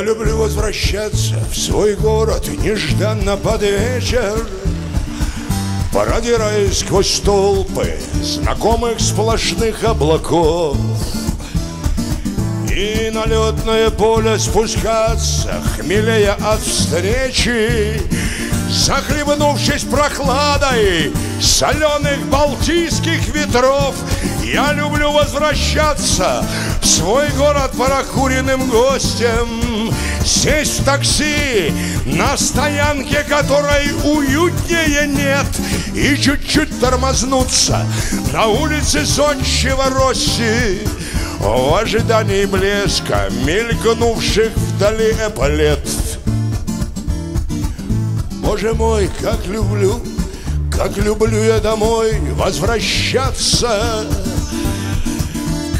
Я люблю возвращаться в свой город Нежданно под вечер. Продираясь сквозь толпы Знакомых сплошных облаков. И на летное поле спускаться Хмелея от встречи Захлебнувшись прохладой Соленых балтийских ветров Я люблю возвращаться В свой город прокуренным гостем Сесть в такси на стоянке, которой уютнее нет И чуть-чуть тормознуться на улице зодчего Росси. В ожидании блеска мелькнувших вдали эполет. Боже мой, как люблю, как люблю я домой возвращаться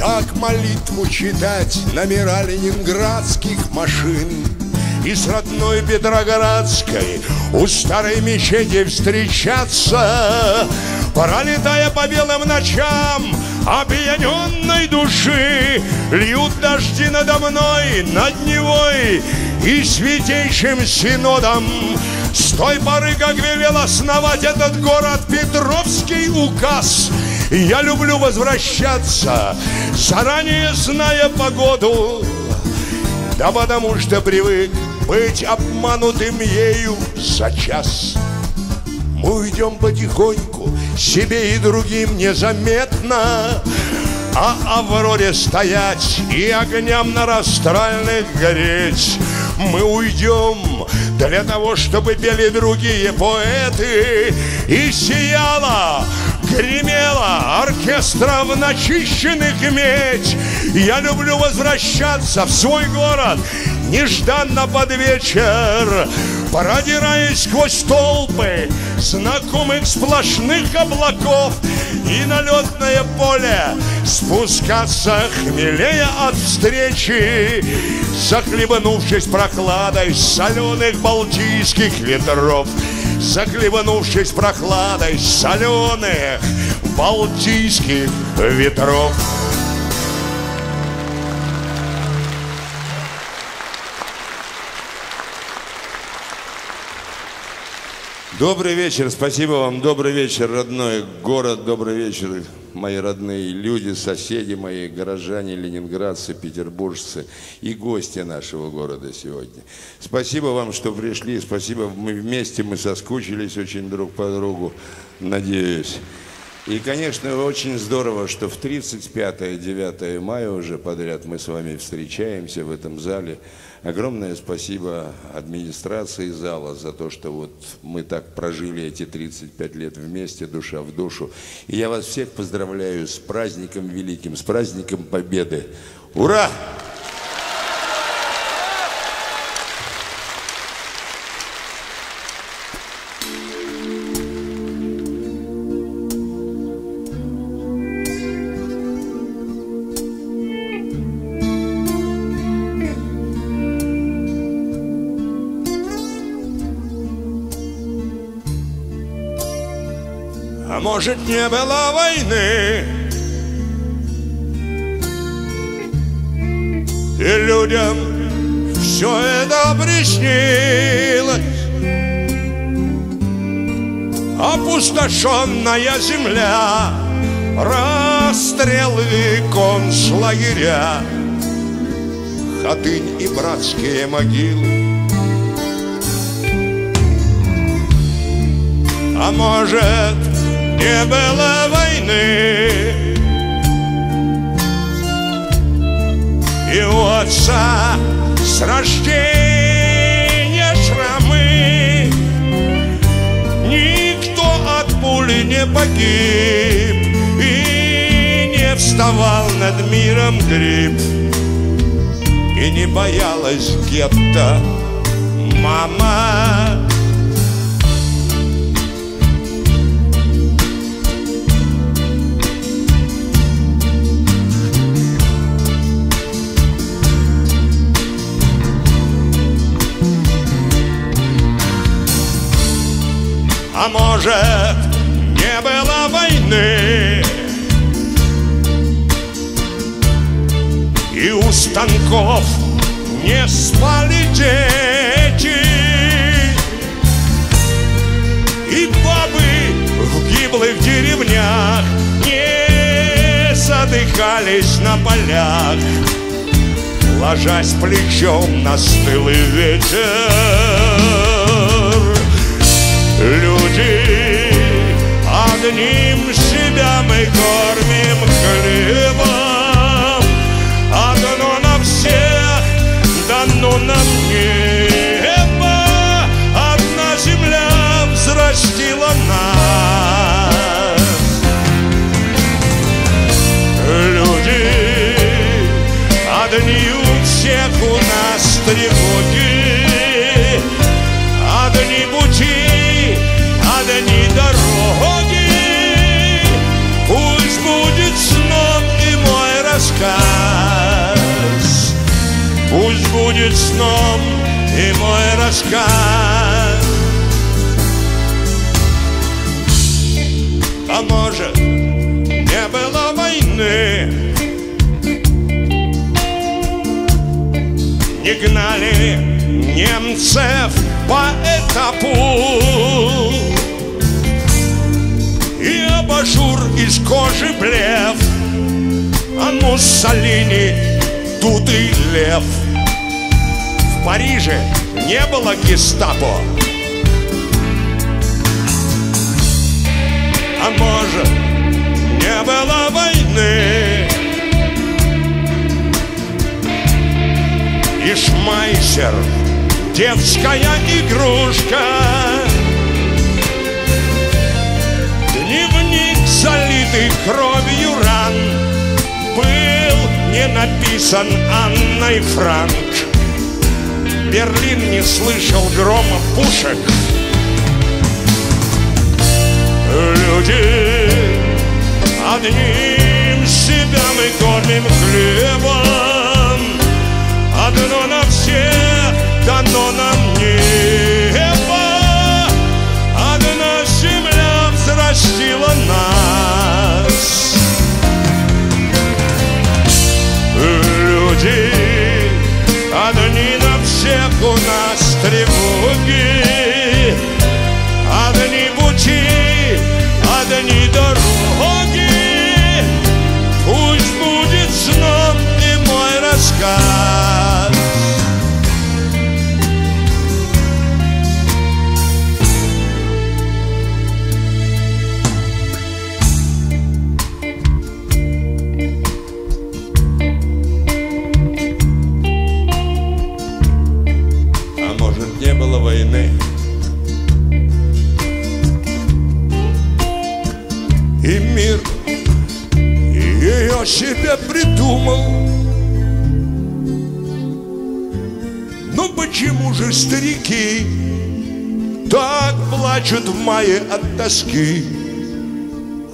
Как молитву читать номера ленинградских машин. И с родной Петроградской у старой мечети встречаться Пролетая по белым ночам опьяненной души Льют дожди надо мной, над Невой и святейшим синодом. С той поры, как велел основать этот город Петровский указ Я люблю возвращаться, заранее зная погоду Да потому что привык быть обманутым ею за час. Мы уйдем потихоньку, себе и другим незаметно а Авроре стоять и огням на растральных гореть. Мы уйдем для того, чтобы пели другие поэты И сияла, гремела оркестром начищенных медь. Я люблю возвращаться в свой город нежданно под вечер Продираясь сквозь толпы знакомых сплошных облаков И на летное поле спускаться хмелея от встречи Захлебнувшись прохладой соленых балтийских ветров Захлебнувшись прохладой соленых балтийских ветров Добрый вечер, спасибо вам. Добрый вечер, родной город. Добрый вечер, мои родные люди, соседи мои, горожане, ленинградцы, петербуржцы и гости нашего города сегодня. Спасибо вам, что пришли. Спасибо, мы вместе, мы соскучились очень друг по другу, надеюсь. И, конечно, очень здорово, что в 35-9 мая уже подряд мы с вами встречаемся в этом зале. Огромное спасибо администрации зала за то, что вот мы так прожили эти 35 лет вместе, душа в душу. И я вас всех поздравляю с праздником великим, с праздником Победы. Ура! Может не было войны. И людям все это приснилось Опустошенная земля Расстрелы концлагеря Хатынь и братские могилы. А может, не было войны. И у отца с рождения шрамы. Никто от пули не погиб И не вставал над миром гриб. И не боялась гетто мама А может, не было войны? И у станков не спали дети. И бабы в гиблых деревнях Не задыхались на полях. Ложась плечом на стылый ветер Люди одним себя мы кормим хлебом. Одно на всех дано нам небо. Одна земля взрастила нас. Люди одни у всех у будет сном и мой рассказ. А может, не было войны? Не гнали немцев по этапу. И абажур из кожи блев А Муссолини тут и лев В Париже не было гестапо. А может, не было войны? И шмайсер, детская игрушка. Дневник, залитый кровью ран Был не написан Анной Франк Берлин не слышал грома пушек. Люди, одним себя мы кормим хлебом. Одно на всех дано нам небо. Одна земля взрастила нас. Люди, одни на всех у нас тревоги. Одни пути, одни дороги. Пусть будет сном и мой рассказ старики Так плачут в мае от тоски.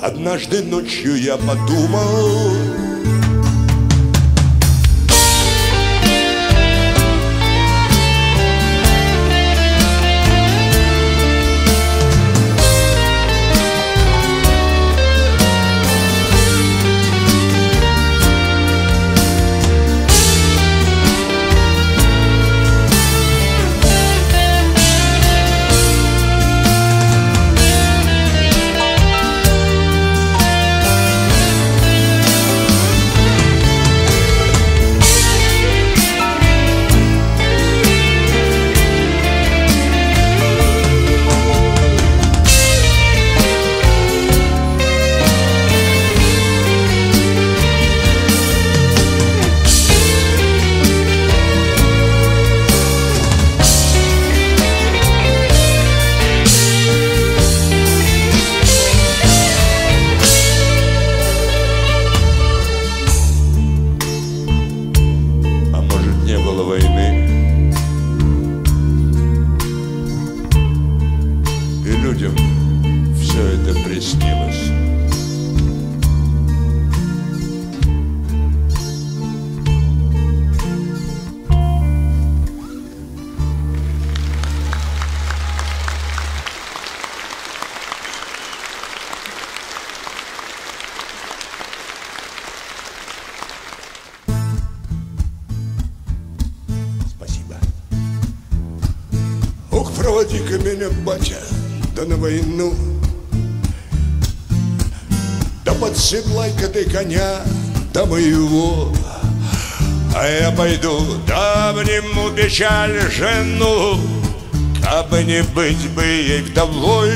Однажды ночью я подумал ты коня до моего, А я пойду, да обниму печаль жену, Кабы не быть бы ей вдовой,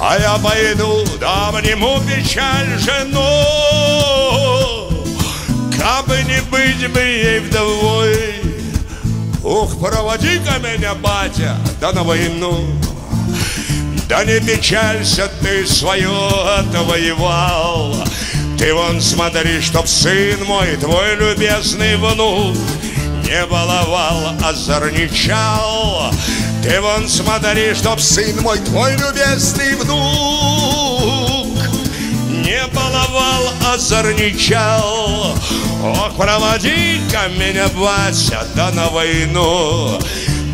А я пойду, да обниму печаль жену, Кабы не быть бы ей вдовой. Ух, проводи-ка меня, батя, да на войну. Да не печалься, ты свое отвоевал. Ты вон смотри, чтоб сын мой, твой любезный внук, Не баловал, а зарничал. Ты вон смотри, чтоб сын мой, твой любезный внук, Не баловал, а зарничал. Ох, проводи-ка меня, Вася, да на войну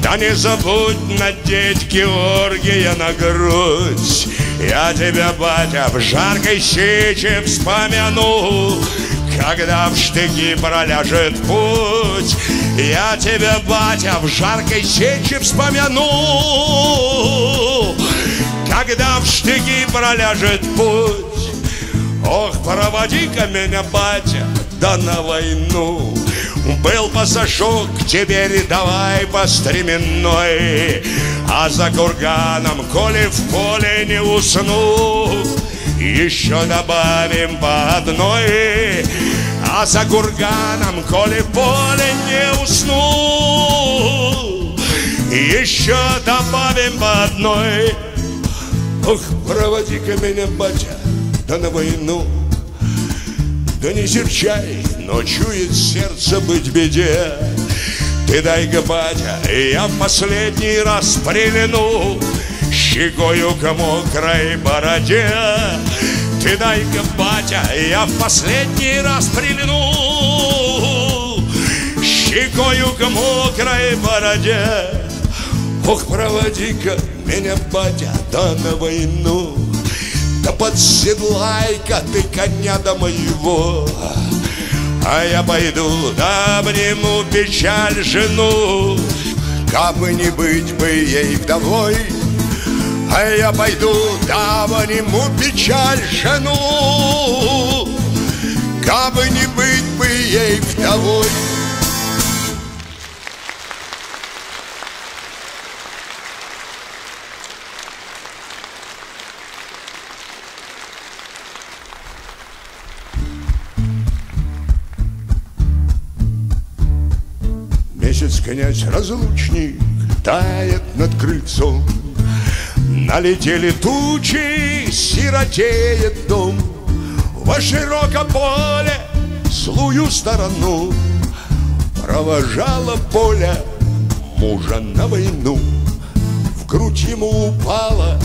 Да не забудь надеть Георгия на грудь Я тебя, батя, в жаркой сече вспомяну когда в штыки проляжет путь. Я тебя, батя, в жаркой сече вспомяну Когда в штыки проляжет путь. Ох, проводи-ка меня, батя, да на войну. Был пассажок, теперь давай по стременной А за курганом, коли в поле не усну Еще добавим по одной. А за курганом, коли в поле не усну Еще добавим по одной. Ох, проводи-ка меня, батя, да на войну. Да не серчай, но чует сердце быть беде Ты дай-ка, батя, я в последний раз приляну Щекою к мокрой бороде. Ты дай-ка, батя, я в последний раз приляну Щекою к мокрой бороде. Ох, проводи-ка меня, батя, да на войну. Да подседлай-ка ты коня до моего А я пойду, обниму печаль жену. Кабы не быть бы ей вдовой А я пойду, обниму печаль жену. Кабы не быть бы ей вдовой Князь разлучник тает над крыльцом. Налетели тучи, сиротеет дом. Во широком поле злую сторону Провожала поле мужа на войну. В грудь ему упала,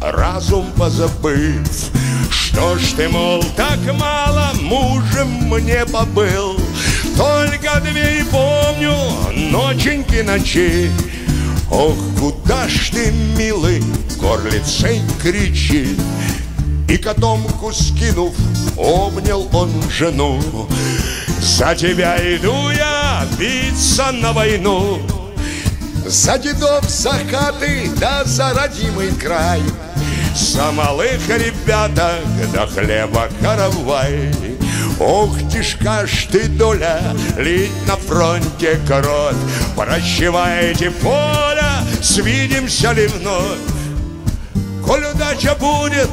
разум позабыв Что ж ты, мол, так мало мужем мне побыл только две и помню ноченьки ночей Ох, куда ж ты, милый, горлицей кричит И котомку скинув, обнял он жену. За тебя иду я биться на войну. За дедов, за хаты, да за родимый край. За малых ребяток, да хлеба каравай Ох, тишка ж ты доля, лить на фронте кровь Прощевайте поля, свидимся ли вновь. Коль удача будет,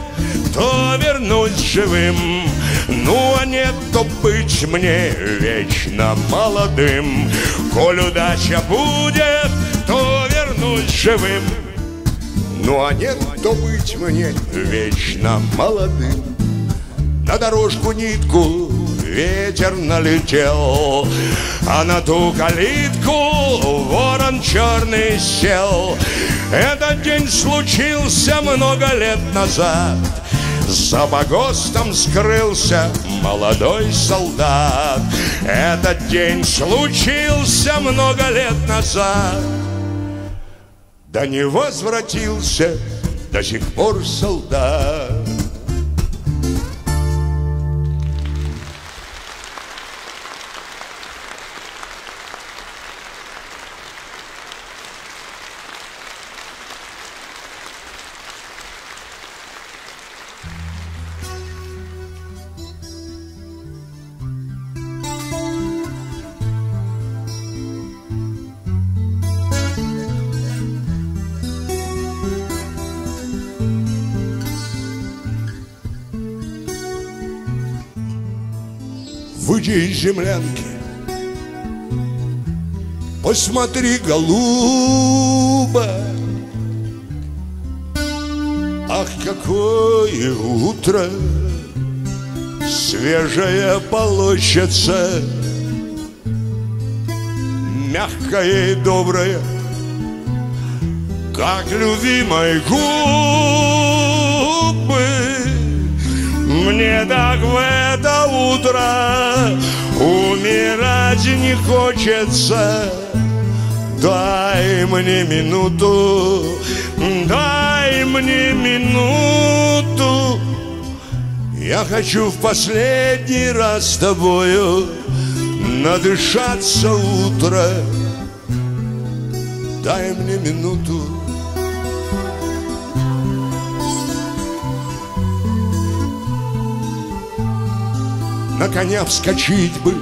то вернусь живым. Ну, а нет, то быть мне вечно молодым. Коль удача будет, то вернусь живым. Ну, а нет, то быть мне вечно молодым на дорожку нитку ветер налетел, А на ту калитку ворон черный сел. Этот день случился много лет назад, за погостом скрылся молодой солдат. Этот день случился много лет назад, Да не возвратился до сих пор солдат. Из землянки Посмотри, голуба Ах, какое утро! Свежая получится Мягкая и добрая Как любимой губы Мне так в это утро Умирать не хочется. Дай мне минуту, дай мне минуту. Я хочу в последний раз с тобою Надышаться утро. Дай мне минуту На коня вскочить бы.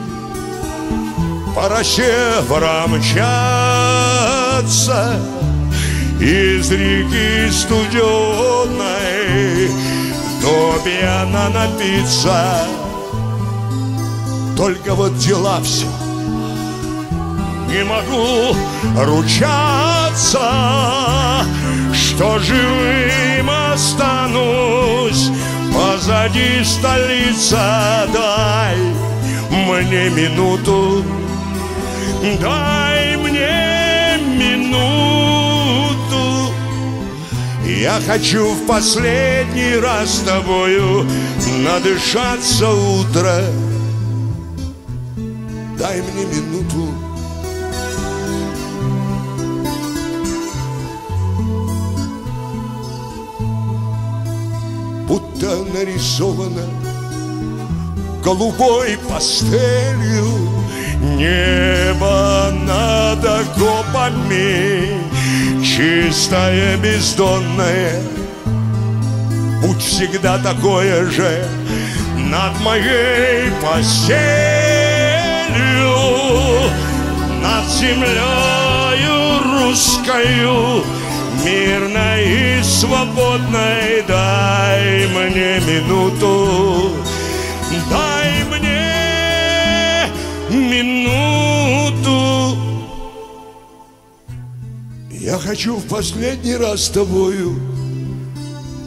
По росе промчаться Из реки студеной До пьяна напиться. Только вот дела все. Не могу ручаться Что живым останусь Позади столица Дай мне минуту. Дай мне минуту. Я хочу в последний раз с тобою Надышаться утро. Дай мне минуту Будто нарисовано голубой пастелью. Небо над окопами Чистое, бездонное. Будь всегда такое же Над моей постелью Над землею русскою Мирной и свободной. Дай мне минуту Дай минуту. Я хочу в последний раз с тобою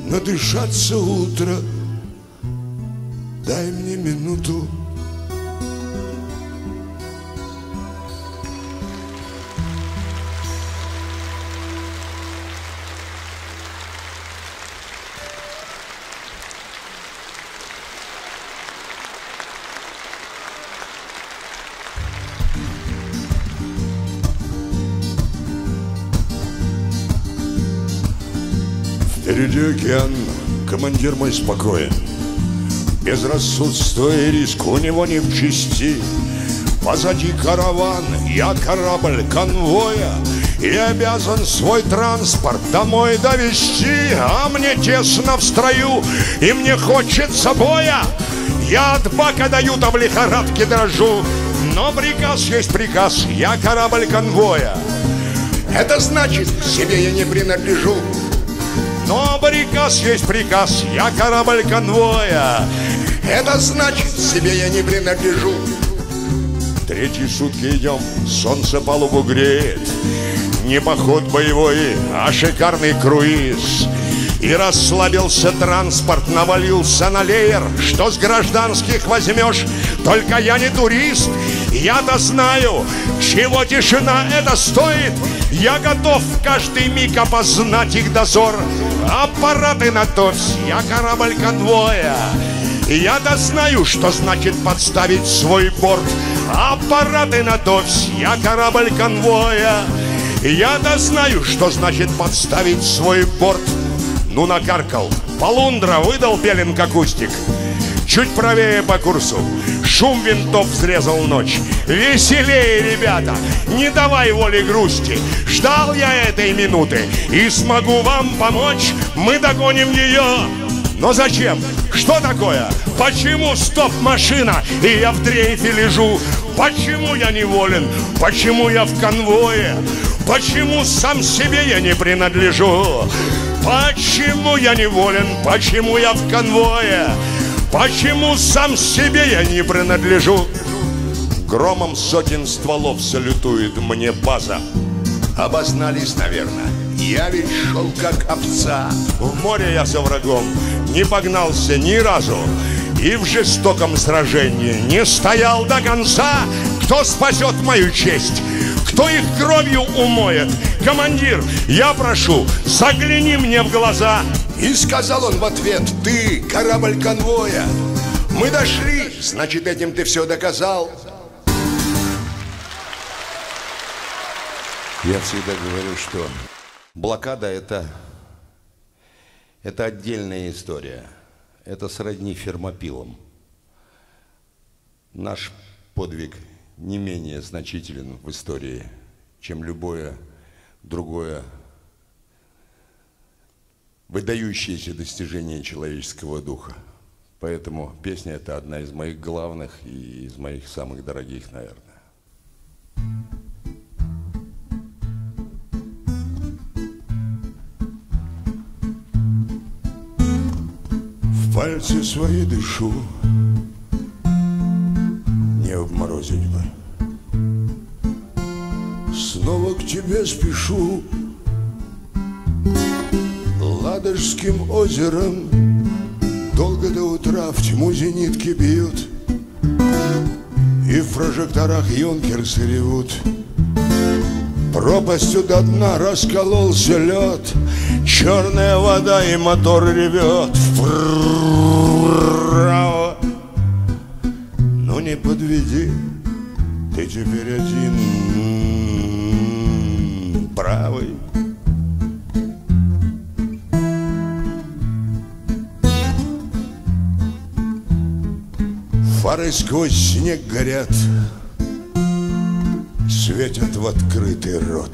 Надышаться утро. Дай мне минуту Впереди океан, командир мой спокоен. Безрассудство и риск у него не в чести. Позади караван, я корабль конвоя. И обязан свой транспорт домой довести. А мне тесно в строю, и мне хочется боя. Я от бака даю, там лихорадке дрожу. Но приказ есть приказ, я корабль конвоя. Это значит, себе я не принадлежу но приказ есть приказ, я корабль конвоя. Это значит, себе я не принадлежу. Третьи сутки идем, солнце палубу греет. Не поход боевой, а шикарный круиз. И расслабился транспорт, навалился на леер. Что с гражданских возьмешь, только я не турист. Я-то знаю, чего тишина это стоит Я готов каждый миг опознать их дозор. Аппараты на то я корабль конвоя. Я-то знаю, что значит подставить свой борт. Аппараты на то я корабль конвоя. Я-то знаю, что значит подставить свой борт. Ну, накаркал. Полундра выдал пелинг акустик Чуть правее по курсу Шум винтов взрезал ночь Веселее, ребята Не давай воли грусти Ждал я этой минуты И смогу вам помочь Мы догоним ее но зачем? Что такое? Почему стоп-машина и я в дрейфе лежу? Почему я неволен? Почему я в конвое? Почему сам себе я не принадлежу? Почему я неволен? Почему я в конвое? Почему сам себе я не принадлежу? Громом сотен стволов салютует мне база. Обознались, наверное Я ведь шел как овца. В море я за врагом не погнался ни разу. И в жестоком сражении не стоял до конца. Кто спасет мою честь? Кто их кровью умоет? Командир, я прошу, загляни мне в глаза И сказал он в ответ, ты корабль конвоя Мы дошли, значит этим ты все доказал Я всегда говорю, что блокада это, это отдельная история. Это сродни фермопилам. Наш подвиг не менее значителен в истории, чем любое другое выдающееся достижение человеческого духа. Поэтому песня это одна из моих главных и из моих самых дорогих, наверное. пальцы свои дышу Не обморозить бы. Снова к тебе спешу. Ладожским озером Долго до утра в тьму зенитки бьют. И в прожекторах юнкерсы ревут Пропастью до дна раскололся лед. Черная вода и мотор ревет. Ну не подведи. Ты теперь один. Правый. Фары сквозь снег горят Светят в открытый рот.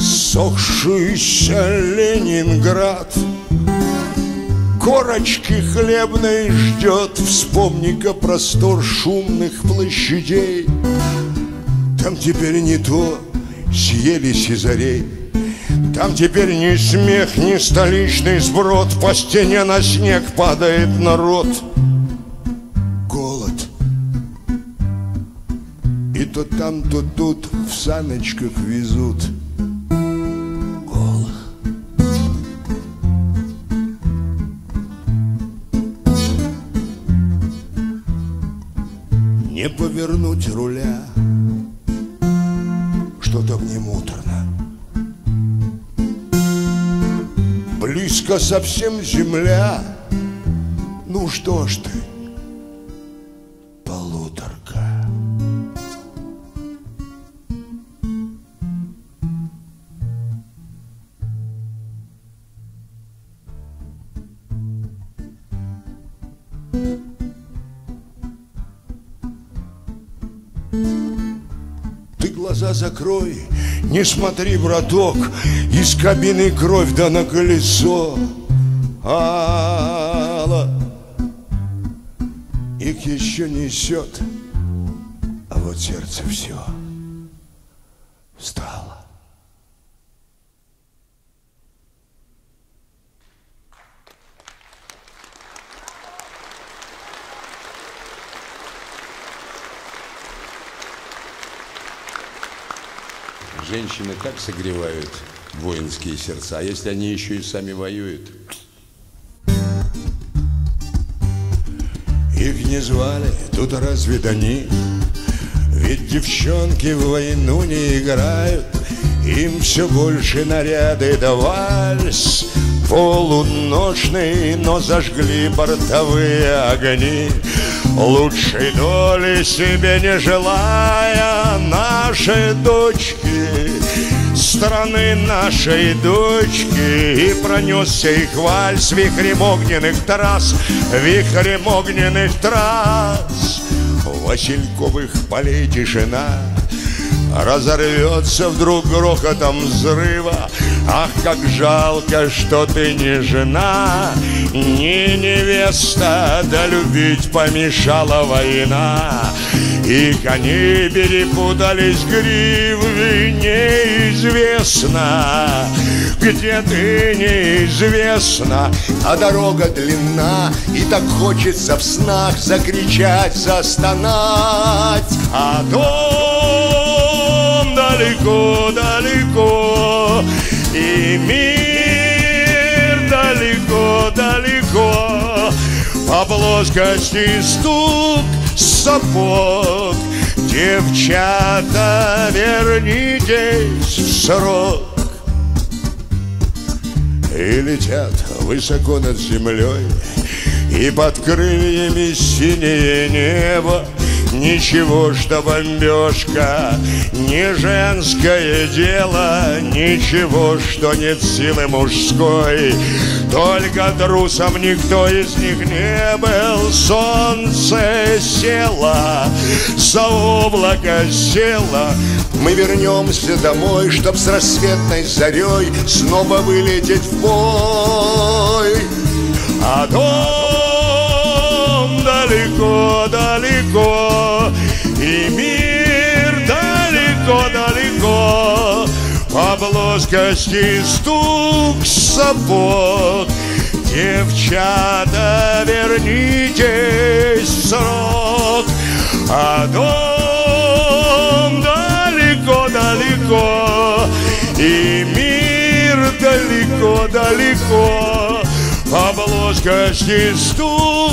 Сохшийся Ленинград Корочки хлебной ждет. Вспомни-ка простор шумных площадей. Там теперь не то съели сизарей. Там теперь ни смех, ни столичный сброд. По стене на снег падает народ. Голод. И то там, то тут в саночках везут повернуть руля. Что-то мне муторно. Близко совсем земля. Ну что ж ты закрой, не смотри, браток, Из кабины кровь да на колесо. Алла, их еще несет, а вот сердце все стало. Женщины так согревают воинские сердца, а если они еще и сами воюют? Их не звали, тут разве они? Ведь девчонки в войну не играют Им все больше наряды да вальс но зажгли бортовые огни. Лучшей доли себе не желая Наши дочки. Страны нашей дочки. И пронесся их вальс вихрем огненных трасс Вихрем огненных трасс. Васильковых полей тишина Разорвется вдруг грохотом взрыва. Ах, как жалко, что ты не жена Не невеста, да любить помешала война. И кони перепутались гривы Неизвестно, где ты неизвестно? А дорога длинна И так хочется в снах Закричать, застонать. А дом далеко, далеко. И мир далеко, далеко. По плоскости стук сапог. Девчата, вернитесь в срок. И летят высоко над землей И под крыльями синее небо Ничего, что бомбежка Не женское дело Ничего, что нет силы мужской. Только трусом никто из них не был Солнце село За облако село. Мы вернемся домой Чтоб с рассветной зарей Снова вылететь в бой. А дом далеко, далеко И мир далеко-далеко По плоскости стук сапог. Девчата, вернитесь в срок. А дом далеко-далеко И мир далеко-далеко плоскости стук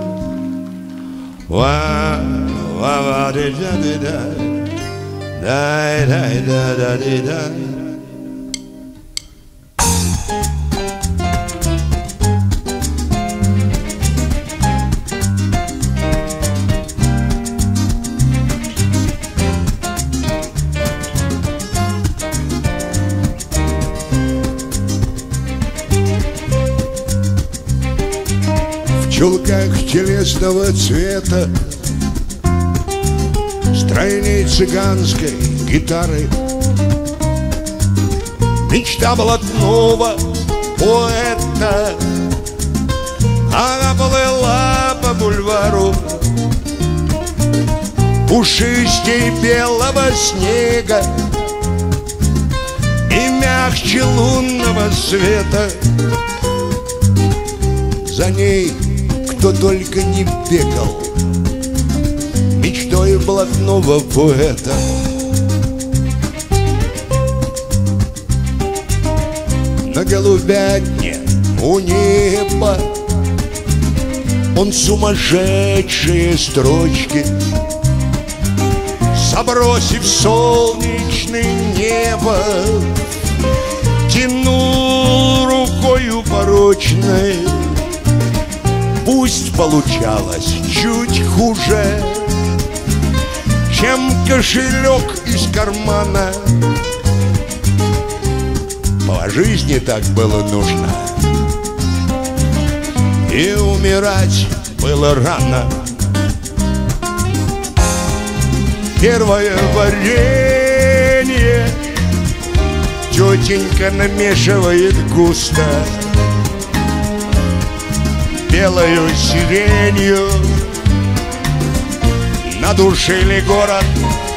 Wa wa wa de da de da. Da da da da da. Чулках телесного цвета. Стройней цыганской гитары Мечта блатного поэта. Она плыла по бульвару. Пушистей белого снега. И мягче лунного света. За ней кто только не бегал. Мечтой блатного поэта. На голубятне у неба Он сумасшедшие строчки Забросив солнечное небо Тянул рукою порочной Пусть получалось чуть хуже Чем кошелек из кармана. По жизни так было нужно. И умирать было рано. Первое варенье Тетенька намешивает густо белою сиренью. Надушили город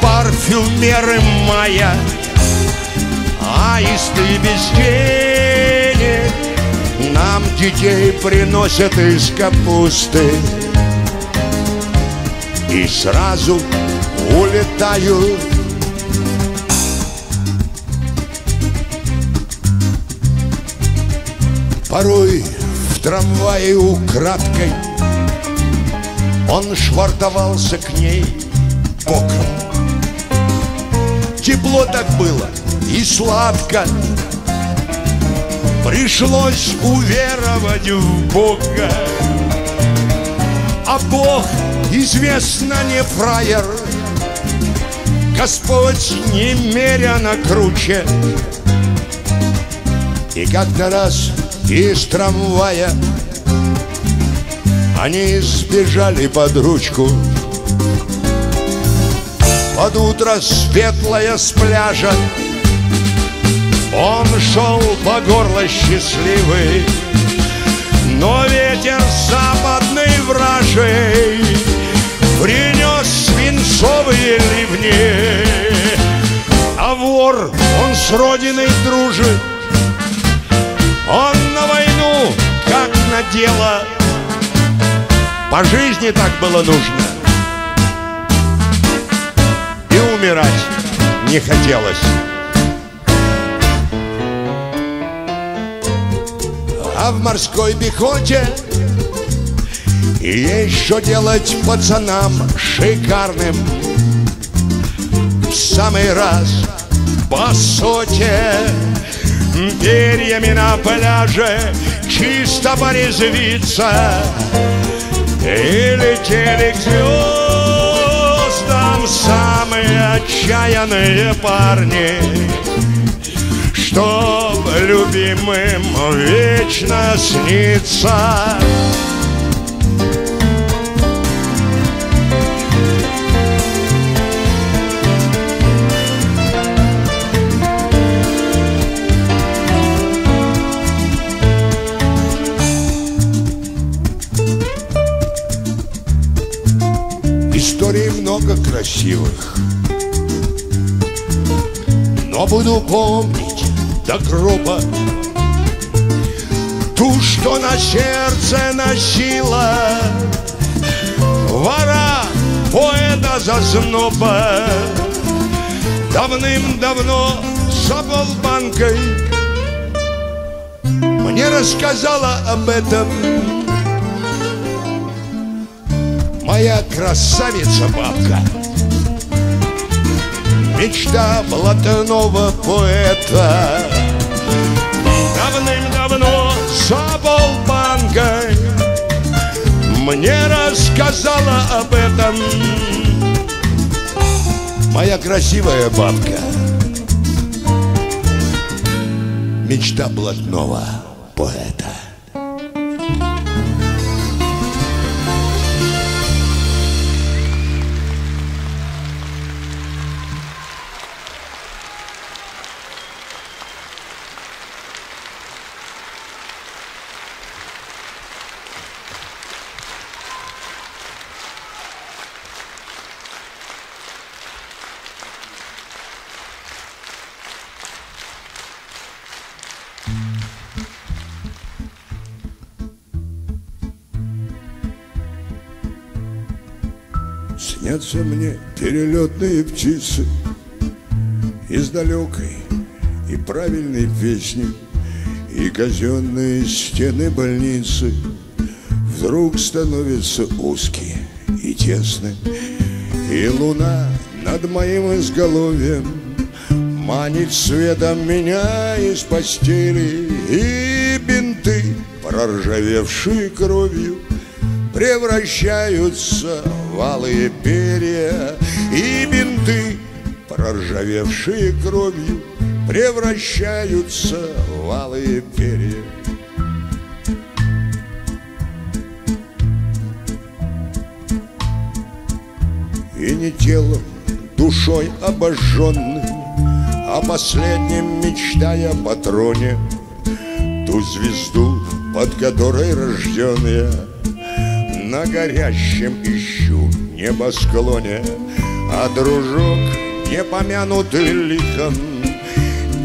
парфюмеры мая Аисты без денег Нам детей приносят из капусты? И сразу улетают Порой трамвае украдкой. Он швартовался к ней боком Тепло так было и сладко. Пришлось уверовать в Бога. А Бог, известно, не фраер. Господь немерено круче. И как-то раз из трамвая Они сбежали под ручку. Под утро светлое с пляжа Он шел по горло счастливый. Но ветер западный вражей Принес свинцовые ливни. А вор, он с родиной дружит. Он как на дело. По жизни так было нужно. И умирать не хотелось. А в морской пехоте и есть что делать пацанам шикарным. В самый раз по сути Перьями на пляже чисто порезвиться. И летели к звездам самые отчаянные парни. Чтоб любимым вечно снится красивых Но буду помнить до гроба Ту, что на сердце носила. Вора поэта зазноба Давным-давно за полбанкой Мне рассказала об этом Моя красавица бабка Мечта блатного поэта. Давным-давно за полбанкой Мне рассказала об этом. Моя красивая бабка. Мечта блатного Снятся мне перелетные птицы Из далекой и правильной песни И казенные стены больницы Вдруг становятся узкие и тесны И луна над моим изголовьем Манит светом меня из постели И бинты, проржавевшие кровью Превращаются в алые перья И бинты, проржавевшие кровью Превращаются в алые перья. И не телом, душой обожженным О последнем мечтая патроне Ту звезду, под которой рожден я На горящем ищу небосклоне А дружок, не помянутый лихом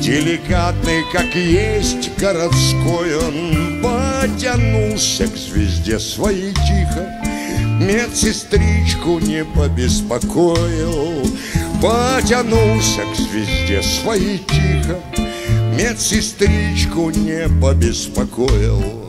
Деликатный, как есть городской Он потянулся к звезде своей тихо Медсестричку не побеспокоил Потянулся к звезде своей тихо Медсестричку не побеспокоил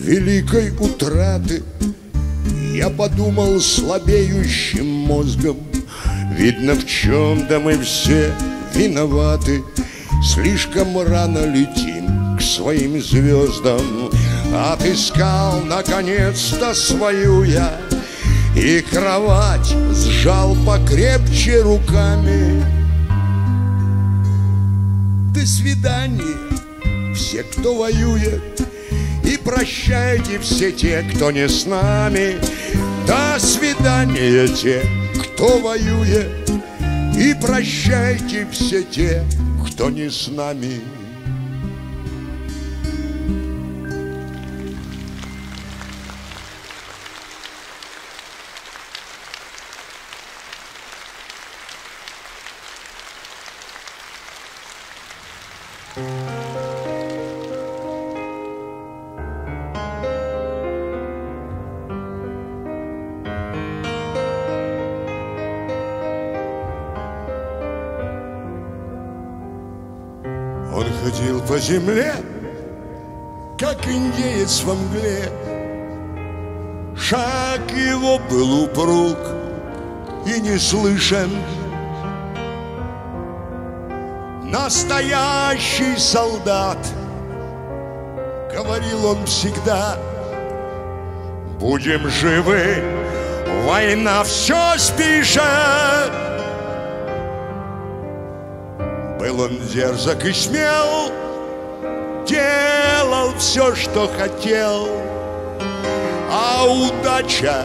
великой утраты. Я подумал слабеющим мозгом Видно, в чем-то мы все виноваты. Слишком рано летим к своим звездам Отыскал наконец-то свою я. И кровать сжал покрепче руками. До свидания, все, кто воюет прощайте все те, кто не с нами. До свидания, те, кто воюет. И прощайте все те, кто не с нами земле, как индеец во мгле. Шаг его был упруг и не слышен. Настоящий солдат, говорил он всегда, Будем живы, война все спишет. Был он дерзок и смел, делал все, что хотел, а удача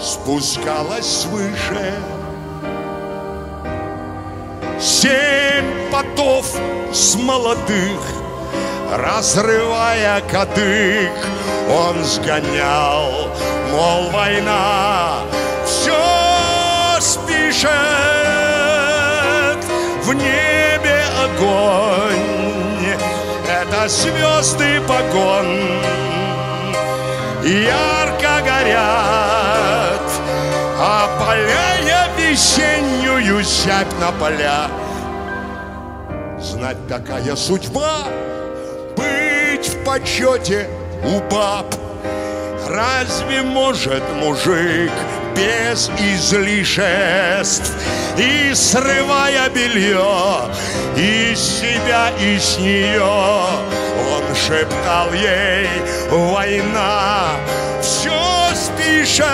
спускалась свыше. Семь потов с молодых, разрывая кадык, он сгонял, мол, война все спишет в небе огонь, это звезды погон, ярко горят, опаляя весеннюю сябь на поля. Знать такая судьба, быть в почете у баб. Разве может мужик без излишеств И срывая белье из себя и с нее Он шептал ей война Все спишет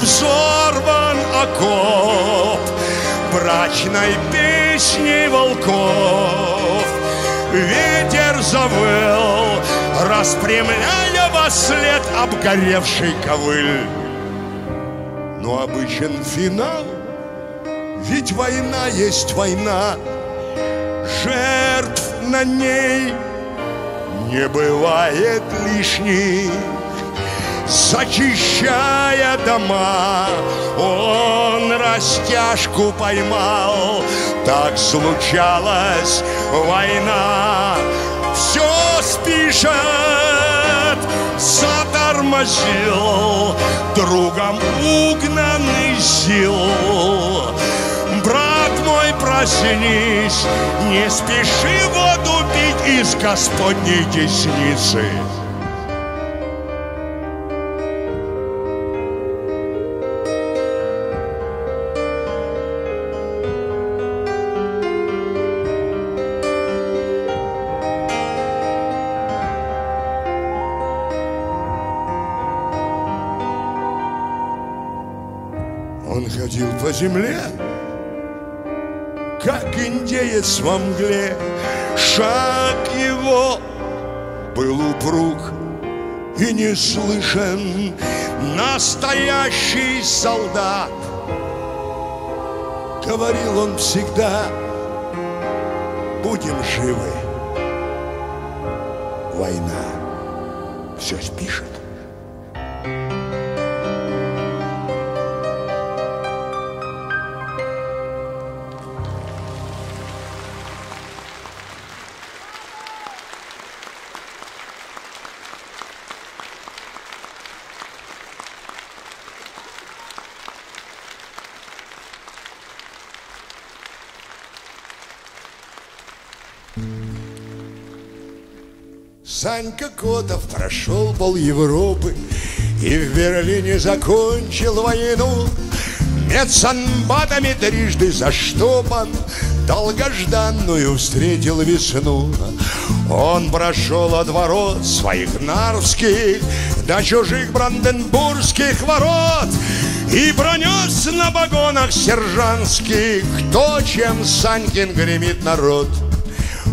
взорван окоп Брачной песней волков Ветер завыл, распрямляя во след обгоревший ковыль. Но обычен финал, ведь война есть война, жертв на ней не бывает лишних. Зачищая дома, он растяжку поймал. Так случалась война, все спишет, затормозил, другом угнанный сил. Брат мой, проснись, не спеши воду пить из Господней десницы. Земле, как индеец во мгле. Шаг его был упруг и не слышен. Настоящий солдат, говорил он всегда, будем живы. Война все спишет. Санька Котов прошел пол Европы И в Берлине закончил войну. Медсанбатами трижды заштопан Долгожданную встретил весну. Он прошел от ворот своих нарвских До чужих бранденбургских ворот И пронес на вагонах сержантских. То, чем Санькин гремит народ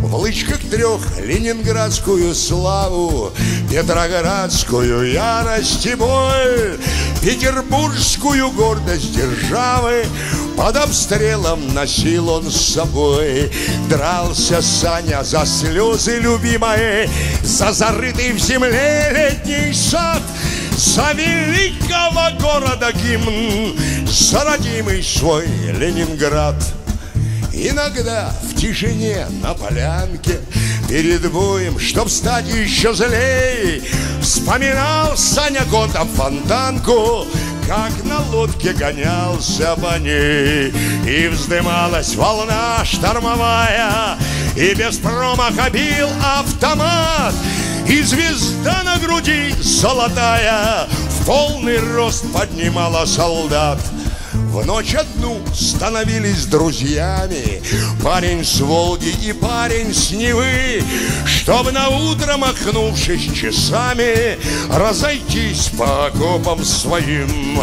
в лычках трех ленинградскую славу, Петроградскую ярость и боль, Петербургскую гордость державы. Под обстрелом носил он с собой Дрался Саня за слезы любимые За зарытый в земле летний сад За великого города гимн За родимый свой Ленинград. Иногда в тишине на полянке. Перед боем, чтоб стать еще злей Вспоминал Саня Готов фонтанку Как на лодке гонялся по ней. И вздымалась волна штормовая И без промаха бил автомат. И звезда на груди золотая В полный рост поднимала солдат в ночь одну становились друзьями. Парень с Волги и парень с Невы. Чтобы на утро, махнувшись часами Разойтись по окопам своим.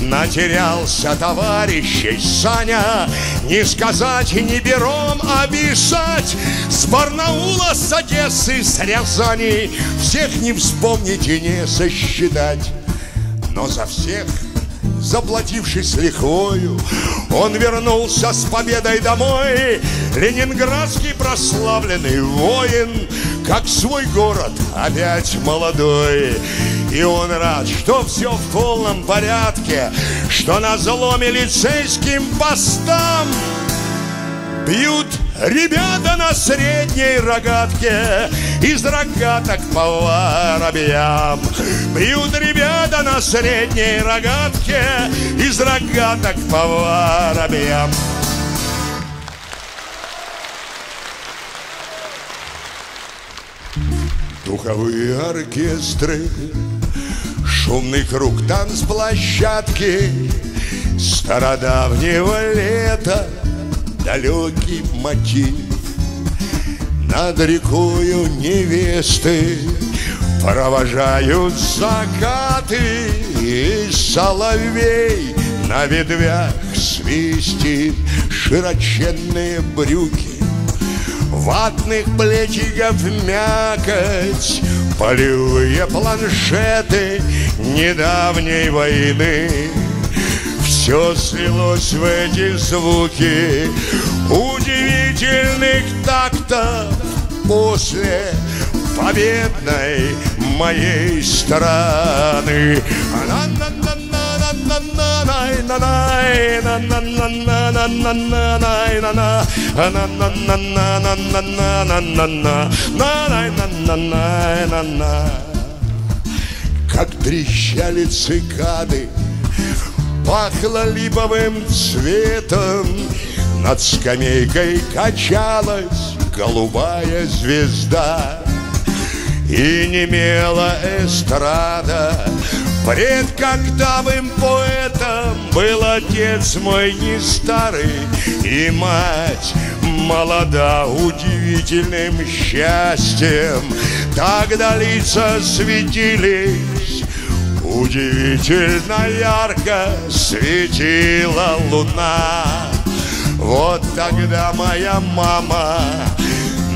Натерялся товарищей Саня. Не сказать не бером, а писать. С Барнаула, с Одессы, с Рязани. Всех не вспомнить и не сосчитать. Но за всех заплатившись лихвою, он вернулся с победой домой. Ленинградский прославленный воин, как свой город опять молодой. И он рад, что все в полном порядке, что на заломе лицейским постам Бьют ребята на средней рогатке Из рогаток по воробьям. Бьют ребята на средней рогатке Из рогаток по воробьям. Духовые оркестры Шумный круг танцплощадки Стародавнего лета далекий мотив. Над рекою невесты Провожают закаты И соловей на ветвях свистит. Широченные брюки Ватных плечиков мякоть Полевые планшеты недавней войны все слилось в эти звуки Удивительных тактов После победной моей страны Как трещали цикады пахло липовым цветом. Над скамейкой качалась голубая звезда. И немела эстрада. Пред коктавым поэтом Был отец мой не старый И мать молода удивительным счастьем. Тогда лица светились Удивительно ярко светила луна. Вот тогда моя мама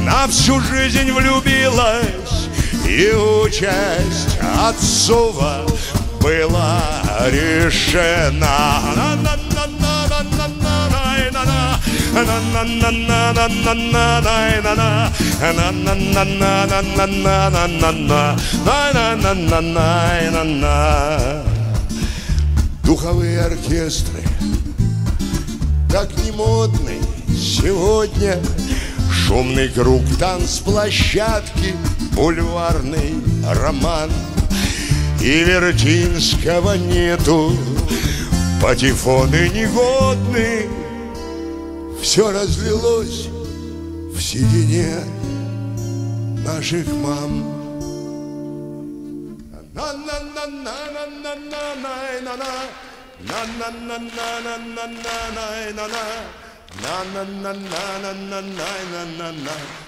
на всю жизнь влюбилась И участь отцова была решена Духовые оркестры так не модны сегодня Шумный круг танцплощадки, бульварный роман И Вертинского нету, патефоны негодны все разлилось в седине наших мам. Na na na na na na na na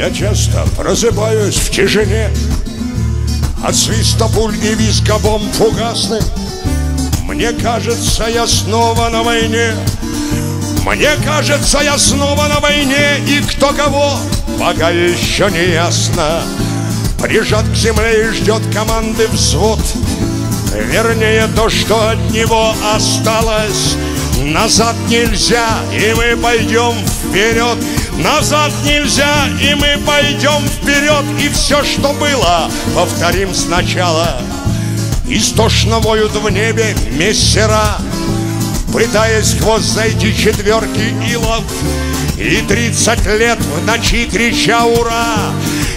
Я часто просыпаюсь в тишине. От свиста пуль и виска бомб фугасных Мне кажется, я снова на войне. Мне кажется, я снова на войне. И кто кого, пока еще не ясно. Прижат к земле и ждет команды взвод. Вернее, то, что от него осталось. Назад нельзя, и мы пойдем вперед Назад нельзя, и мы пойдем вперед. И все, что было, повторим сначала. Истошно воют в небе мессера. Пытаясь хвост зайти четверки илов. И тридцать лет в ночи крича «Ура!»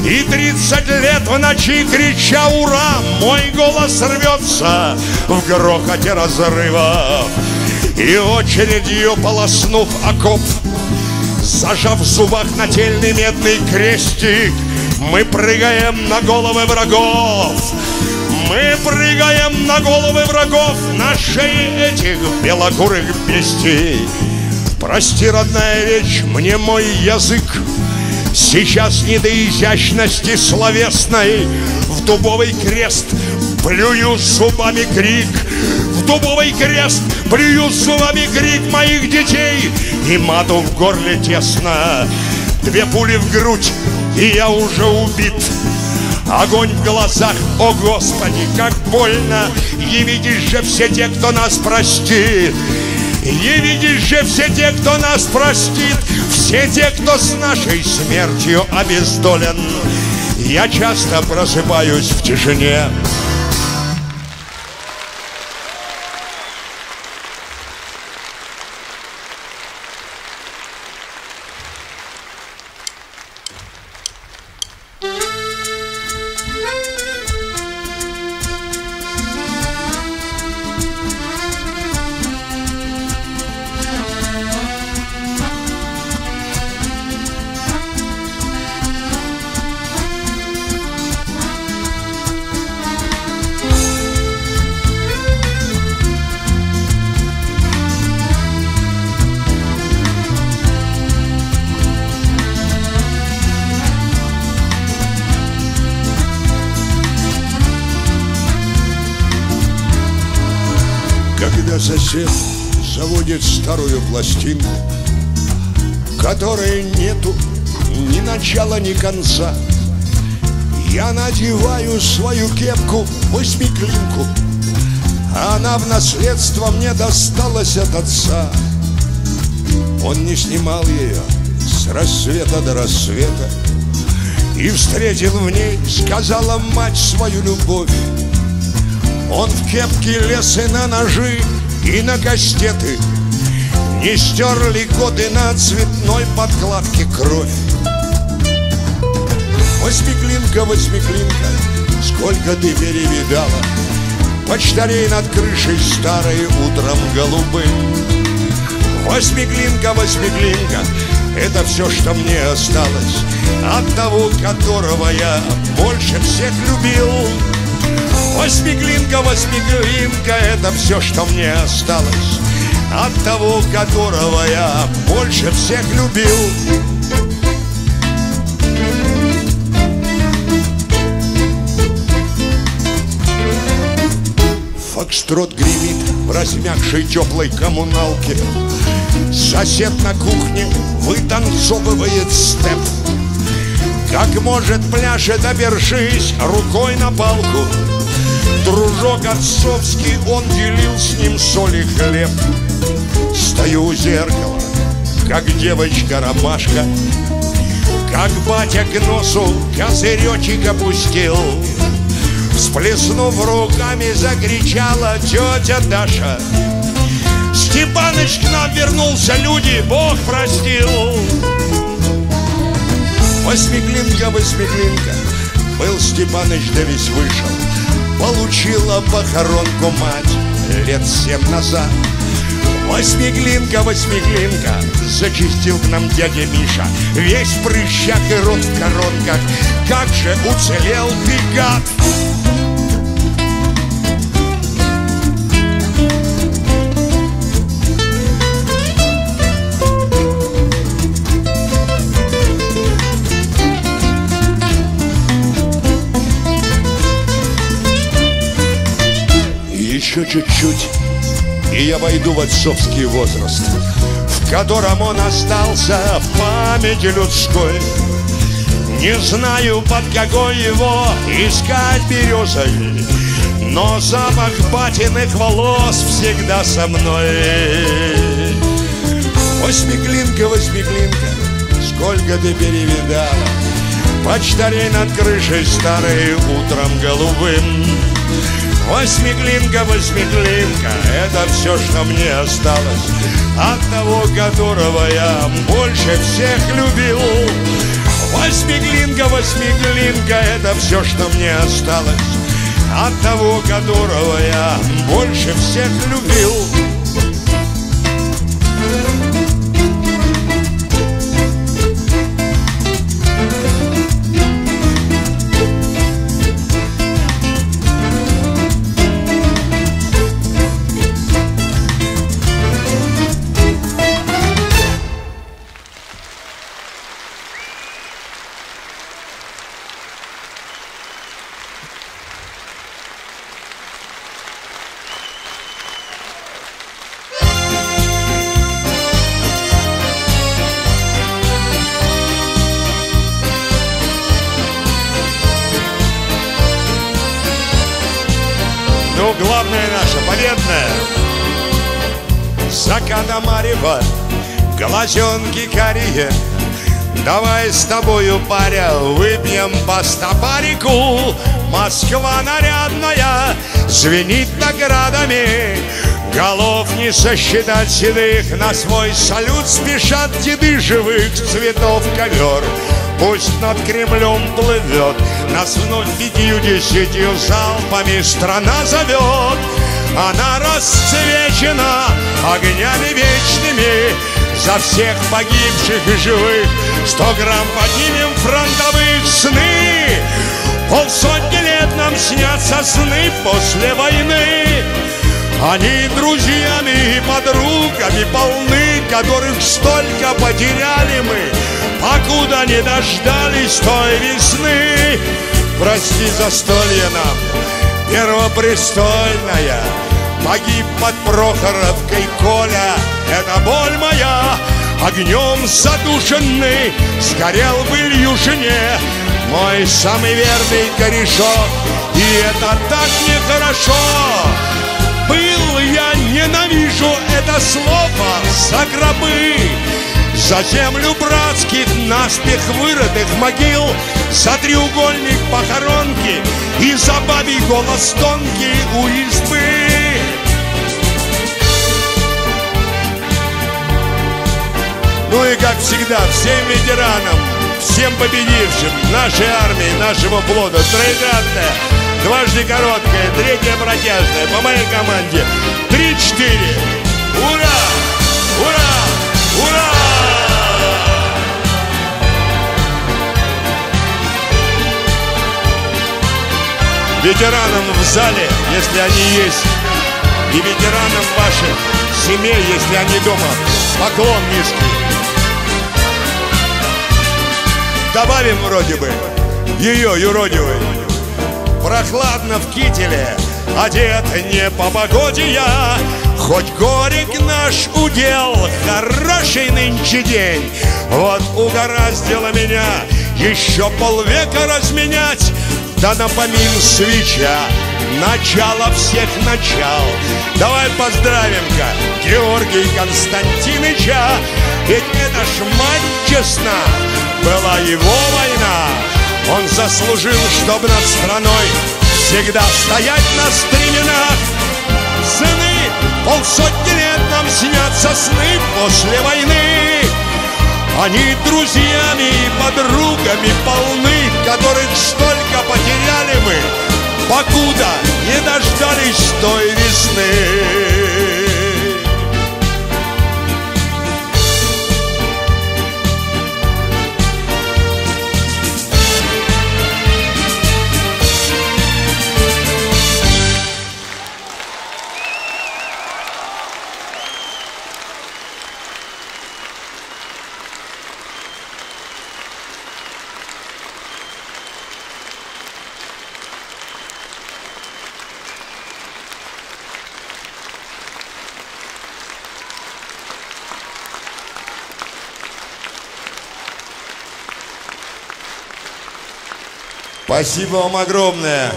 И тридцать лет в ночи крича «Ура!» Мой голос рвется в грохоте разрывов. И очередью полоснув окоп Зажав в зубах нательный медный крестик Мы прыгаем на головы врагов. Мы прыгаем на головы врагов На шее этих белокурых бестий Прости, родная речь, мне мой язык. Сейчас не до изящности словесной. В дубовый крест плюю зубами крик Дубовый крест плюю зубами крик моих детей И мату в горле тесно. Две пули в грудь, и я уже убит. Огонь в глазах, о Господи, как больно. Явитесь же все те, кто нас простит. Явитесь же все те, кто нас простит. Все те, кто с нашей смертью обездолен. Я часто просыпаюсь в тишине начала, ни конца. Я надеваю свою кепку восьмиклинку. Она в наследство мне досталась от отца. Он не снимал ее с рассвета до рассвета. И встретил в ней, сказала мать, свою любовь. Он в кепке лез и на ножи, и на кастеты. Не стерли годы на цветной подкладке кровь Восьмиклинка, восьмиклинка, сколько ты перевидала. Почтарей над крышей старой утром голубым. Восьмиклинка, восьмиклинка, это все, что мне осталось От того, которого я больше всех любил. Восьмиклинка, восьмиклинка, это все, что мне осталось От того, которого я больше всех любил Фокстрот гремит в размягшей теплой коммуналке. Сосед на кухне вытанцовывает степ. Как может пляшет, опершись рукой на палку. Дружок отцовский, он делил с ним соль и хлеб. Стою у зеркала, как девочка-ромашка. Как батя к носу козыречек опустил Всплеснув руками, закричала тетя Даша. Степаныч к нам вернулся, люди, Бог простил! Восьмиклинка, восьмиклинка Был Степаныч, да весь вышел Получила похоронку мать лет семь назад. Восьмиглинка, восьмиглинка, зачистил к нам дядя Миша Весь в прыщах и рот в коронках Как же уцелел ты, гад! Еще чуть-чуть и я войду в отцовский возраст В котором он остался в памяти людской. Не знаю, под какой его искать березой Но запах батиных волос всегда со мной. Восьмиклинка, восьмиклинка, сколько ты перевидала Почтарей над крышей старой утром голубым Восьмиклинка, восьмиклинка, это все, что мне осталось От того, которого я больше всех любил. Восьмиклинка, восьмиклинка, это все, что мне осталось От того, которого я больше всех любил тобою, паря, выпьем по стопарику. Москва нарядная звенит наградами. Голов не сосчитать седых На свой салют спешат. Деды живых Цветов ковер Пусть над Кремлем плывет. Нас вновь пятью-десятью залпами страна зовет. Она расцвечена огнями вечными За всех погибших и живых. Сто грамм поднимем фронтовых сны. Полсотни лет нам снятся сны после войны. Они друзьями и подругами полны, которых столько потеряли мы, покуда не дождались той весны. Прости застолье нам, первопрестольная, погиб под Прохоровкой Коля, это боль моя, огнем задушенный, сгорел в Ильюшине, мой самый верный корешок, и это так нехорошо. Был я, ненавижу это слово за гробы. За землю братских наспех вырытых могил. За треугольник похоронки И за бабий голос тонкий у избы Ну и как всегда, всем ветеранам, всем победившим нашей армии, нашему флоту, троекратная Дважды короткая, третья протяжная По моей команде Три-четыре Ура! Ура! Ура! Ветеранам в зале, если они есть И ветеранам ваших семей, если они дома Поклон низкий Добавим вроде бы Ее юродивый. Прохладно в кителе Одет не по погоде я. Хоть горек наш удел Хороший нынче день. Вот угораздило меня Еще полвека разменять. Да напомин свеча Начало всех начал. Давай поздравим-ка Георгий Константиновича. Ведь это ж мать честна Была его война. Он заслужил, чтобы над страной всегда стоять на стременах. Сыны, полсотни лет нам снятся сны после войны. Они друзьями и подругами полны Которых столько потеряли мы Покуда не дождались той весны Спасибо вам огромное.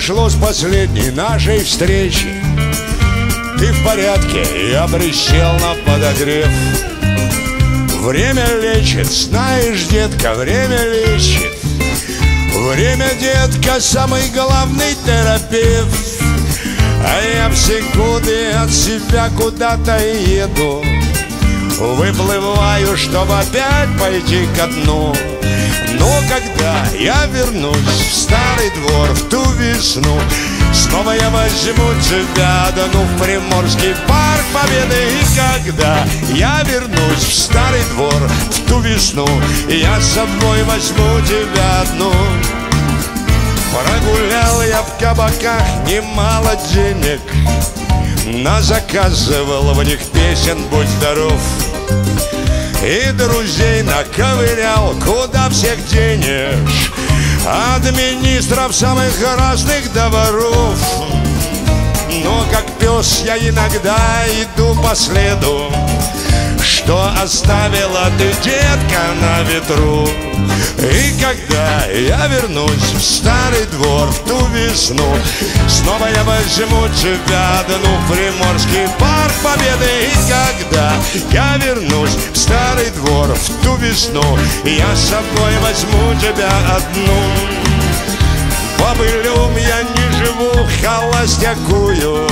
Прошло с последней нашей встречи. Ты в порядке, я присел на подогрев. Время лечит, знаешь, детка, время лечит. Время, детка, самый главный терапевт. А я в секунды от себя куда-то еду. Выплываю, чтобы опять пойти ко дну Но когда я вернусь в старый двор в ту весну Снова я возьму тебя, да ну в Приморский парк Победы. И когда я вернусь в старый двор в ту весну Я с собой возьму тебя одну. Прогулял я в кабаках немало денег Назаказывал в них песен, будь здоров и друзей наковырял, куда всех денешь? Администров самых разных дворов. Но как пес я иногда иду по следу Что оставила ты, детка, на ветру. И когда я вернусь в старый двор в ту весну Снова я возьму тебя, да ну, Приморский парк Победы. И когда я вернусь в старый двор в ту весну Я с собой возьму тебя одну. Бобылем я не живу, холостякую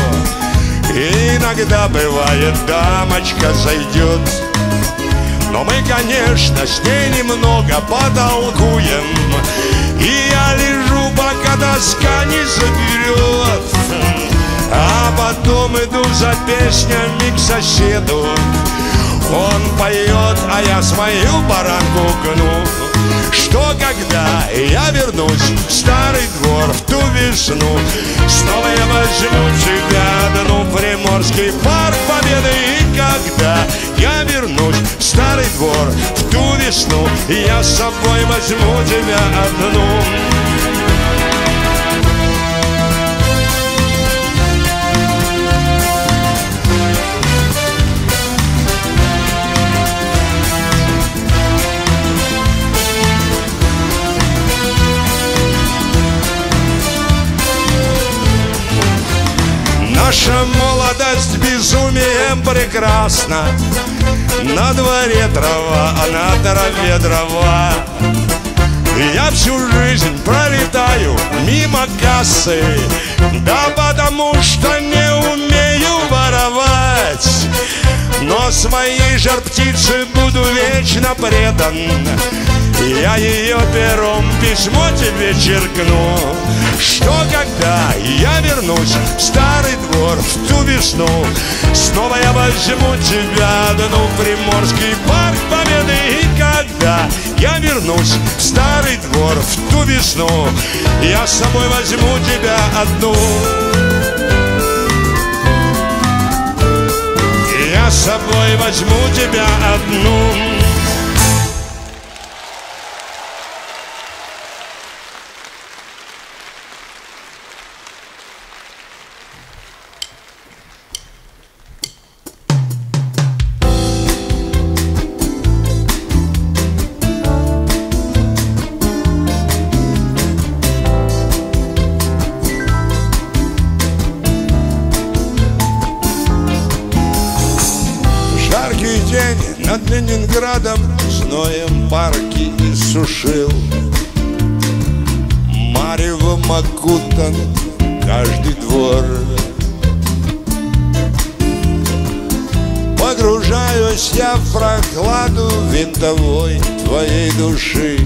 Иногда бывает дамочка зайдет. Но мы, конечно, с ней немного потолкуем. И я лежу, пока доска не заберет. А потом иду за песнями к соседу. Он поет, а я свою баранку гну что когда я вернусь в старый двор в ту весну Снова я возьму тебя, да ну Приморский парк Победы. И когда я вернусь в старый двор в ту весну Я с собой возьму тебя одну Наша молодость безумием прекрасна. На дворе трава, а на траве дрова. Я всю жизнь пролетаю мимо кассы Да потому что не умею воровать. Но своей жар птице буду вечно предан. Я ее пером письмо тебе черкну Что когда я вернусь в старый двор в ту весну? Снова я возьму тебя, да ну Приморский парк Победы. И когда я вернусь в старый двор в ту весну Я с собой возьму тебя одну. Я с собой возьму тебя одну окутан каждый двор. Погружаюсь я в прохладу винтовой твоей души.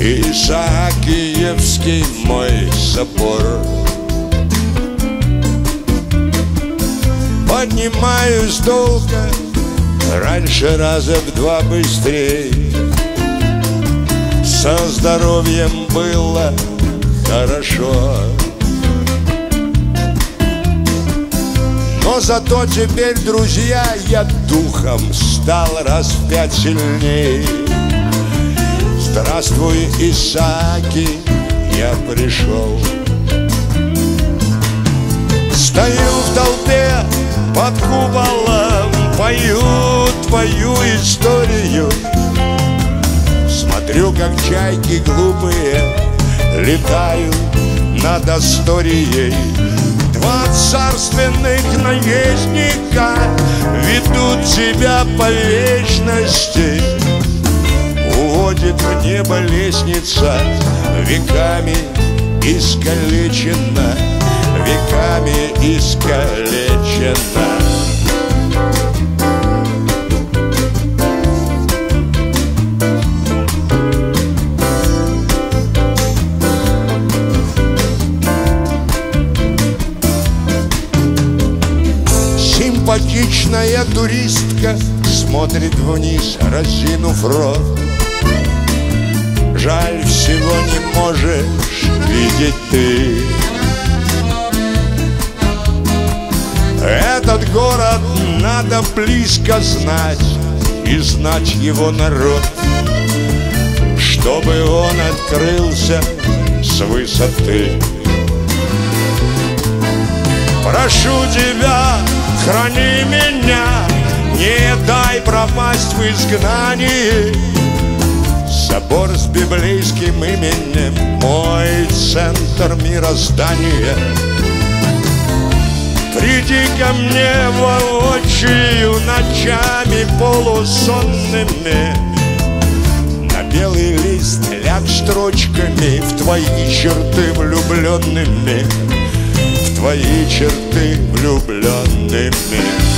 Исаакиевский мой собор. Поднимаюсь долго, раньше раза в два быстрее. Со здоровьем было хорошо. Но зато теперь, друзья, я духом стал раз в пять сильней. Здравствуй, Исааки, я пришел. Стою в толпе под куполом Пою твою историю. Смотрю, как чайки глупые Летают над Асторией. Два царственных наездника Ведут себя по вечности. Уводит в небо лестница Веками искалечена Веками искалечена Смотрит вниз, разинув рот. Жаль, всего не можешь видеть ты. Этот город надо близко знать И знать его народ Чтобы он открылся с высоты. Прошу тебя, храни меня Не дай пропасть в изгнании. Собор с библейским именем Мой центр мироздания. Приди ко мне воочию Ночами полусонными. На белый лист ляг строчками В твои черты влюбленными. В твои черты влюбленными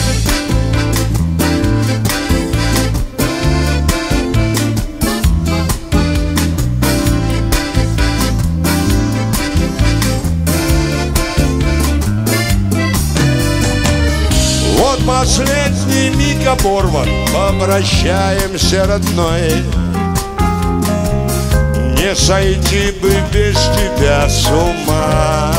Последний миг оборван. Попрощаемся, родной. Не сойти бы без тебя с ума.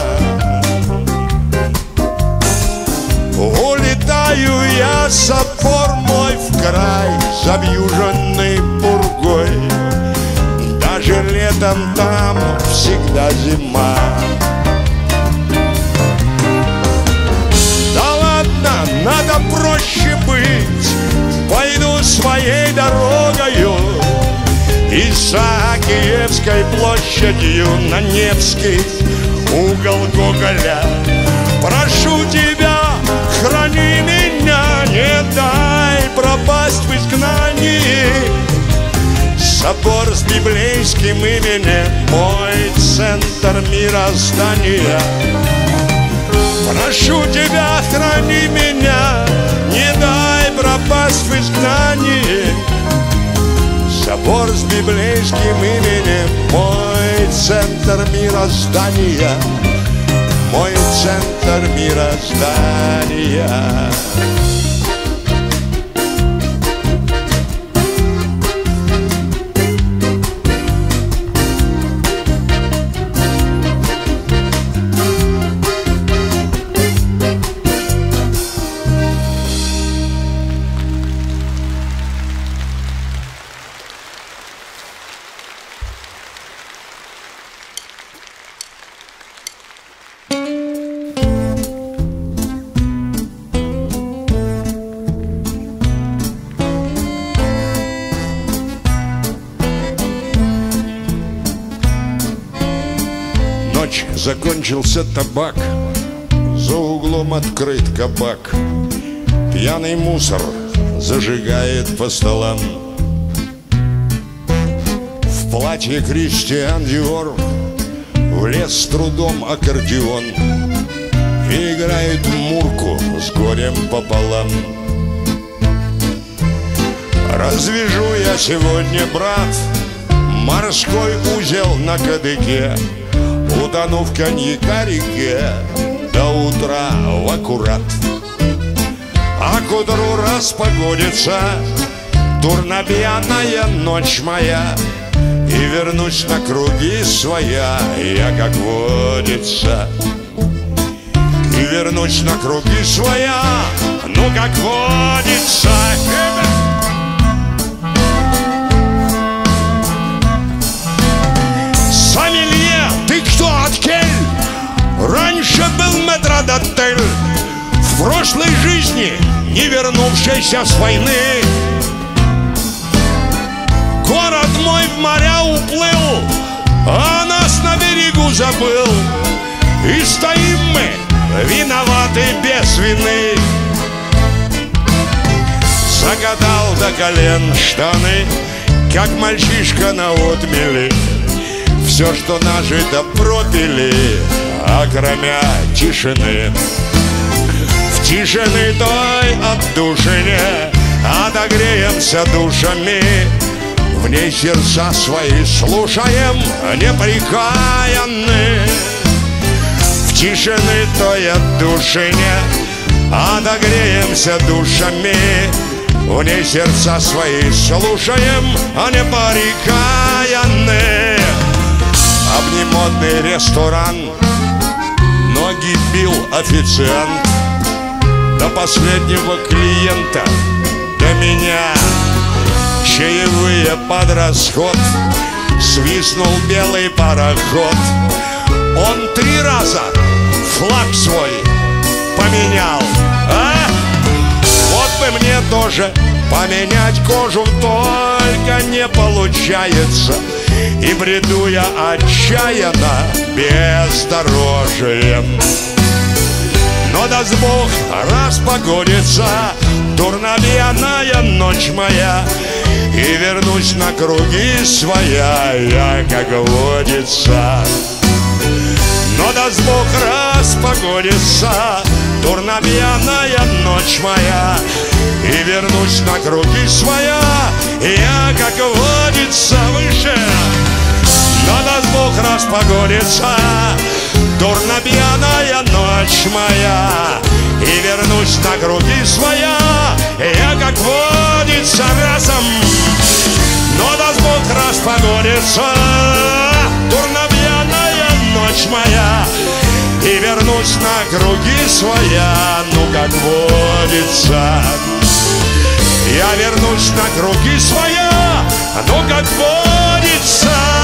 Улетаю я, сапор мой в край Забьюженный пургой Даже летом там всегда зима своей дорогою Исаакиевской площадью на Невский угол Гоголя. Прошу тебя, храни меня, не дай пропасть в изгнании. Собор с библейским именем, мой центр мироздания. Прошу тебя, храни меня, в изгнании Собор с библейским именем, мой центр мироздания Мой центр мироздания закончился табак. За углом открыт кабак. Пьяный мусор зажигает по столам. В платье Кристиан Диор Влез с трудом аккордеон. И играет мурку с горем пополам. Развяжу я сегодня, брат Морской узел на кадыке Утону в коньяка реке До утра в аккурат. А к утру распогодится Турнобьяная ночь моя И вернусь на круги своя Я как водится. И вернусь на круги своя Ну как водится В прошлой жизни, не вернувшийся с войны. Город мой в моря уплыл А нас на берегу забыл. И стоим мы, виноваты без вины. Загадал до колен штаны Как мальчишка на отмели. Все, что нажито, пропили А кроме тишины. В тишины той отдушине Отогреемся душами. В ней сердца свои слушаем Неприкаянны В тишины той отдушине Отогреемся душами. В ней сердца свои слушаем Неприкаянны Обнимодный ресторан Ноги бил официант До последнего клиента. До меня Чаевые под расход. Свистнул белый пароход. Он три раза флаг свой поменял. А? Вот бы мне тоже поменять кожу Только не получается. И бреду я отчаянно бездорожьем но даст Бог распогодится Турнобьяная ночь моя И вернусь на круги своя Я как водится. Но даст Бог распогодится Турнобьяная ночь моя И вернусь на круги своя Я, как водится, выше. Но даст Бог распогодится Турнобьяная ночь моя И вернусь на круги своя. Я, как водится, разом Но даст Бог распогодится. Турнобьяная ночь моя И вернусь на круги своя. Ну, как водится. Я вернусь на круги своя Ну, как водится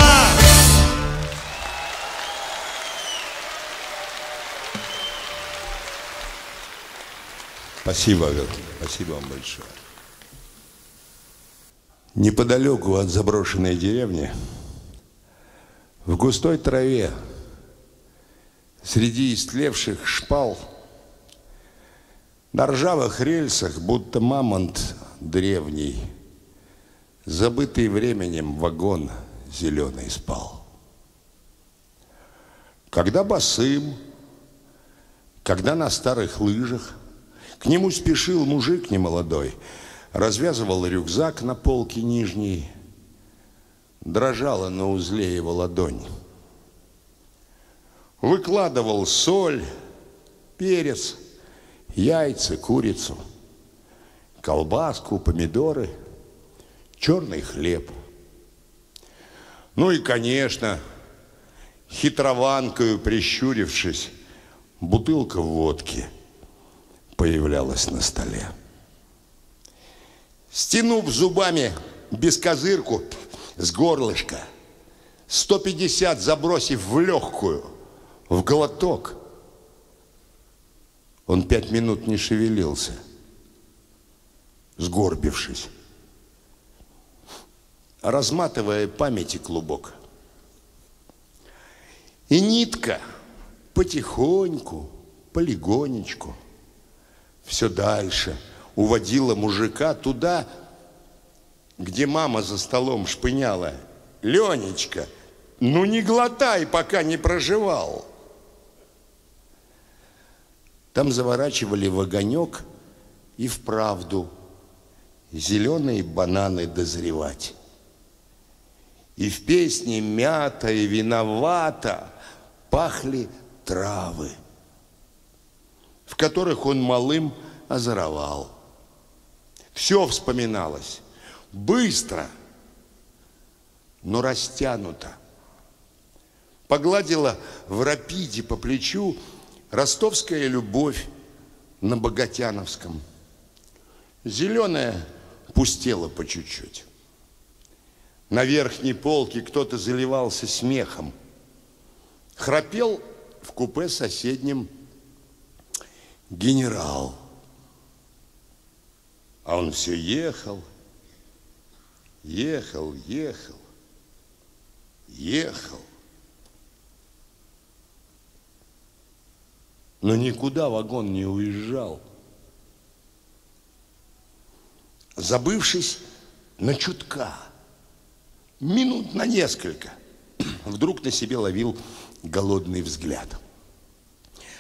Спасибо, спасибо вам большое. Неподалеку от заброшенной деревни, в густой траве, среди истлевших шпал, на ржавых рельсах, будто мамонт древний, забытый временем вагон зеленый спал. Когда босым, когда на старых лыжах, к нему спешил мужик немолодой, развязывал рюкзак на полке нижней, дрожала на узле его ладонь. Выкладывал соль, перец, яйца, курицу, колбаску, помидоры, черный хлеб. Ну и, конечно, хитрованкою прищурившись, бутылка водки – появлялась на столе. Стянув зубами без козырку с горлышка, 150 забросив в легкую, в глоток, он пять минут не шевелился, сгорбившись, разматывая памяти клубок. И нитка потихоньку, полигонечку – все дальше уводила мужика туда, где мама за столом шпыняла. Ленечка, ну не глотай, пока не проживал. Там заворачивали в огонек и вправду зеленые бананы дозревать. И в песне мята и виновата пахли травы, которых он малым озоровал. Все вспоминалось. Быстро, но растянуто. Погладила в рапиде по плечу ростовская любовь на Богатяновском. Зеленая пустела по чуть-чуть. На верхней полке кто-то заливался смехом. Храпел в купе соседнем генерал. А он все ехал, ехал, ехал, ехал. Но никуда вагон не уезжал. Забывшись на чутка, минут на несколько, вдруг на себе ловил голодный взгляд.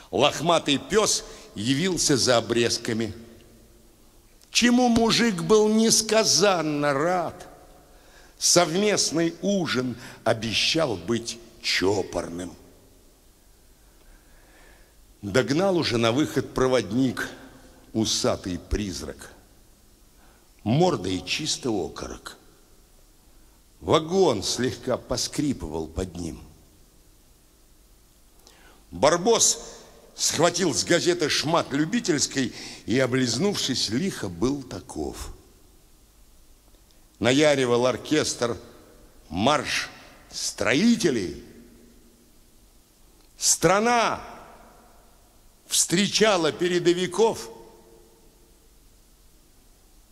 Лохматый пес явился за обрезками – чему мужик был несказанно рад. Совместный ужин обещал быть чопорным. Догнал уже на выход проводник, усатый призрак. Мордой чисто окорок. Вагон слегка поскрипывал под ним. Барбос схватил с газеты шмат любительской и, облизнувшись лихо, был таков. Наяривал оркестр марш строителей. Страна встречала передовиков,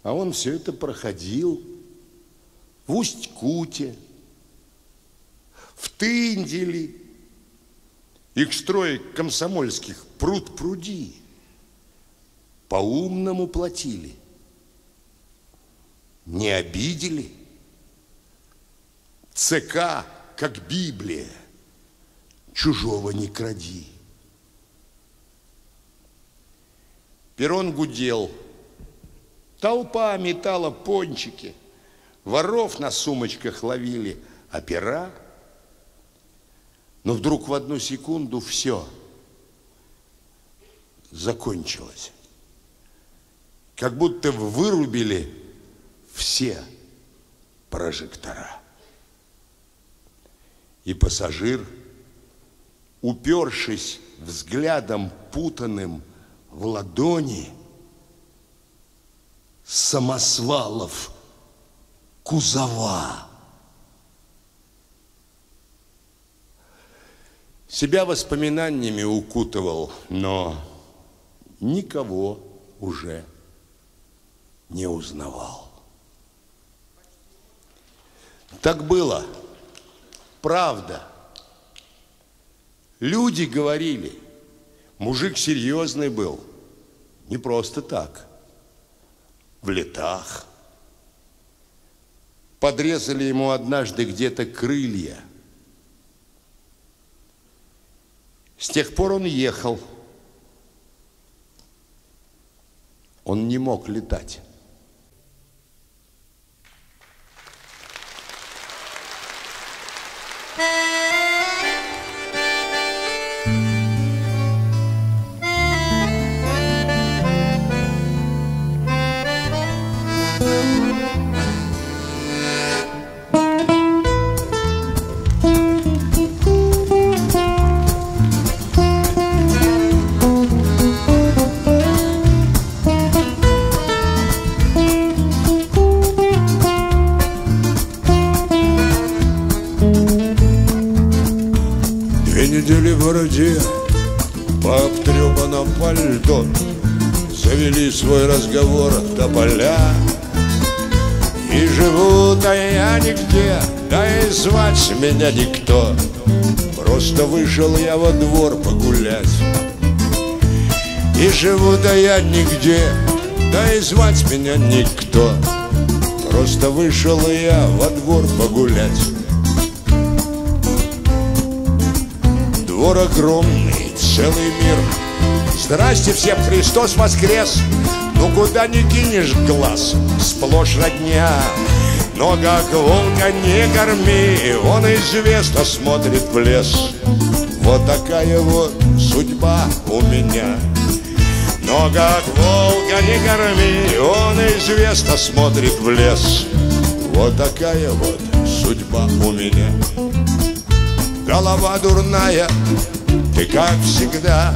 а он все это проходил в Усть-Куте, в Тынделе, их строек комсомольских пруд пруди. По-умному платили. Не обидели. ЦК, как Библия. Чужого не кради. Перрон гудел. Толпа метала пончики. Воров на сумочках ловили, а пера – но вдруг в одну секунду все закончилось. Как будто вырубили все прожектора. И пассажир, упершись взглядом путанным в ладони, самосвалов кузова Себя воспоминаниями укутывал, но никого уже не узнавал. Так было. Правда. Люди говорили, мужик серьезный был. Не просто так. В летах. Подрезали ему однажды где-то крылья – С тех пор он ехал. Он не мог летать. Городе. По обтрепанном пальто Завели свой разговор до поля. И живу-то я нигде Да и звать меня никто. Просто вышел я во двор погулять. И живу-то я нигде Да и звать меня никто. Просто вышел я во двор погулять Двор огромный, целый мир Здрасте всем, Христос воскрес Ну куда не кинешь глаз, сплошь родня но как волка не корми, он известно смотрит в лес. Вот такая вот судьба у меня. Но как волка не корми, он известно смотрит в лес. Вот такая вот судьба у меня. Голова дурная, ты как всегда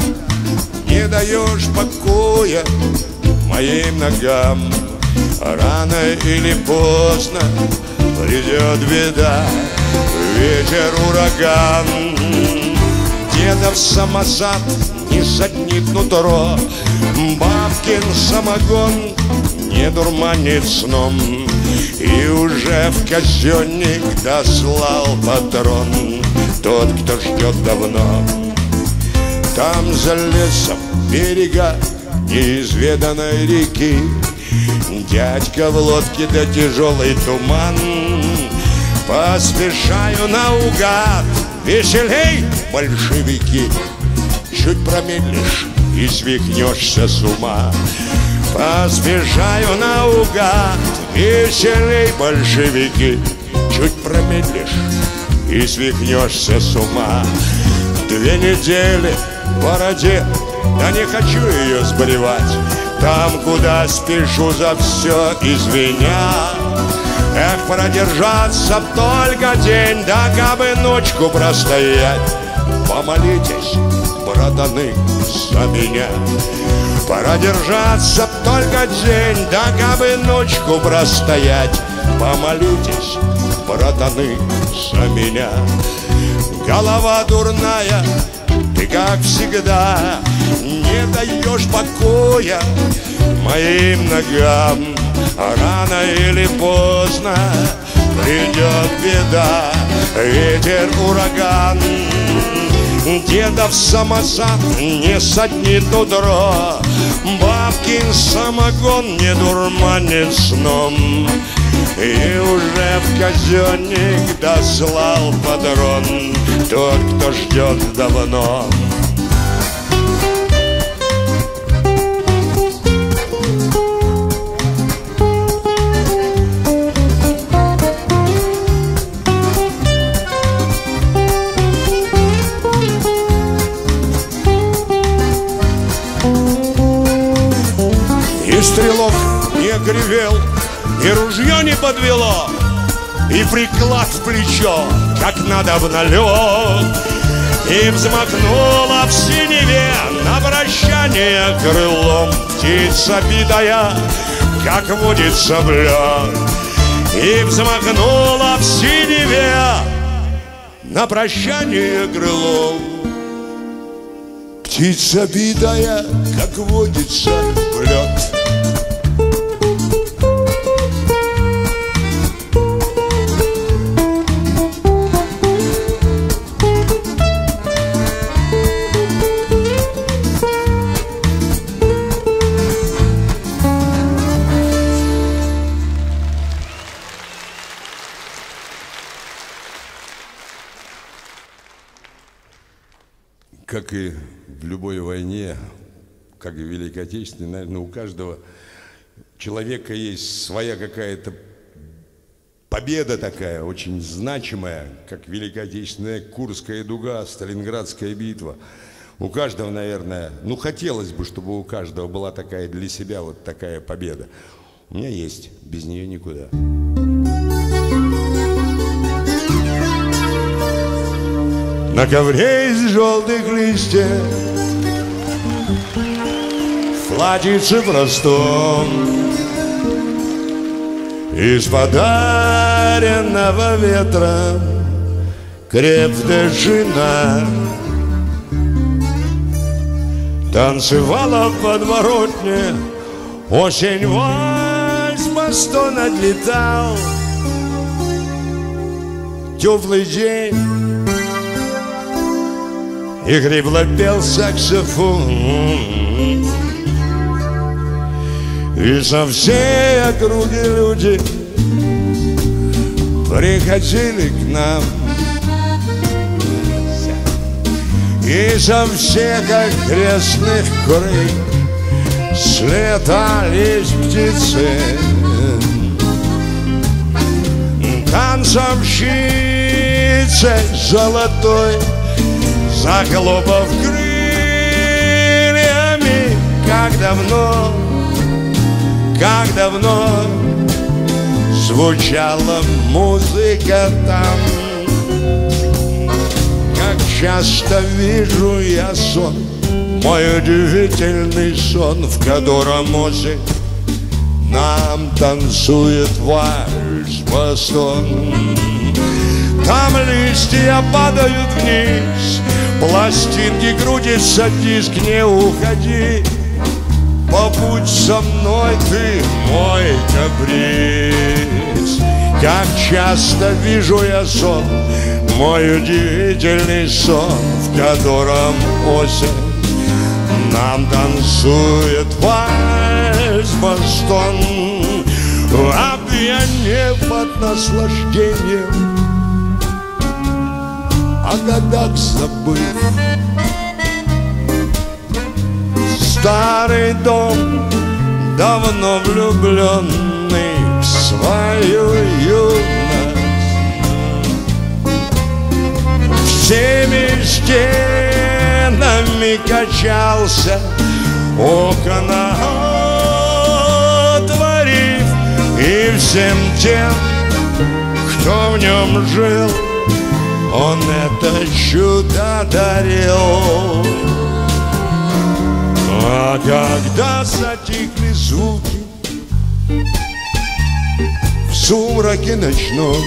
Не даешь покоя моим ногам. Рано или поздно придет беда Ветер, ураган. Дедов самосад не сотнит нутро Бабкин самогон не дурманит сном. И уже в казенник дослал патрон Тот, кто ждет давно. Там за лесом берега неизведанной реки. Дядька в лодке да тяжелый туман. Поспешаю наугад Веселей, большевики. Чуть промедлишь и свихнешься с ума. Поспешаю наугад Веселей, большевики. Чуть промедлишь и свихнешься с ума. Две недели в бороде Да не хочу ее сбривать там, куда спешу за все извиня Эх, продержаться только день, да кабы ночку простоять. Помолитесь, братаны, за меня. Продержаться только день, да кабы ночку простоять. Помолитесь, братаны, за меня. Голова дурная, ты как всегда не даешь покоя моим ногам. Рано или поздно придет беда Ветер, ураган. Дедов самосад не сотнит утро Бабкин самогон не дурманит сном И уже в казенник дослал подрон Тот, кто ждет давно. Стрелок не огревел, и ружье не подвело, и приклад в плечо, как надо в налет. И взмахнула в синеве на прощание крылом Птица битая, как водится в лед. И взмахнула в синеве на прощание крылом Птица битая, как водится в Отечественной, наверное, у каждого человека есть своя какая-то победа такая, очень значимая, как Великая Отечественная Курская дуга, Сталинградская битва. У каждого, наверное, ну хотелось бы, чтобы у каждого была такая для себя вот такая победа. У меня есть, без нее никуда. На ковре из желтых листьев Платьице простом Из подаренного ветра. Крепкая жена Танцевала в подворотне. Осень вальс бастон отлетал Теплый день. И хрипло пел саксофон И со всей округи люди приходили к нам. И со всех окрестных крык слетались птицы. Танцовщицей золотой Захлопав крыльями Как давно, как давно Звучала музыка там. Как часто вижу я сон Мой удивительный сон В котором музыка нам танцует вальс бастон Там листья падают вниз Пластинки крутятся, диск не уходи Побудь со мной ты мой каприз. Как часто вижу я сон Мой удивительный сон В котором осень нам танцует вальс бастон Опьянев от наслаждения О годах забыв Старый дом, давно влюбленный В свою юность. Всеми стенами качался Окна отворив И всем тем, кто в нем жил Он это чудо дарил А когда затихли звуки В сумраке ночном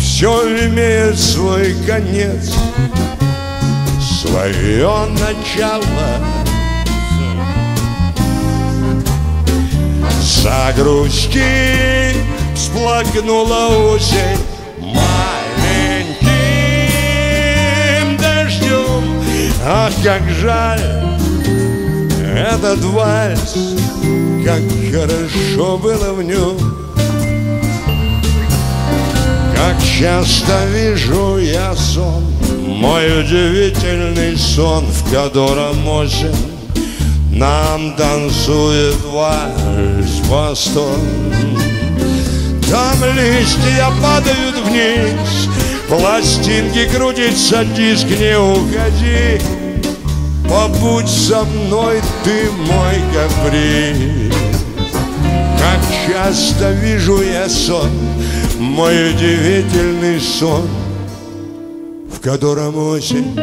Все имеет свой конец Свое начало. Загрусти, всплакнула осень Ах, как жаль этот вальс Как хорошо было в нем Как часто вижу я сон Мой удивительный сон В котором осень. Нам танцует вальс бастон Там листья падают вниз Пластинки крутятся, диск не уходи Побудь со мной, ты мой каприз Как часто вижу я сон Мой удивительный сон В котором осень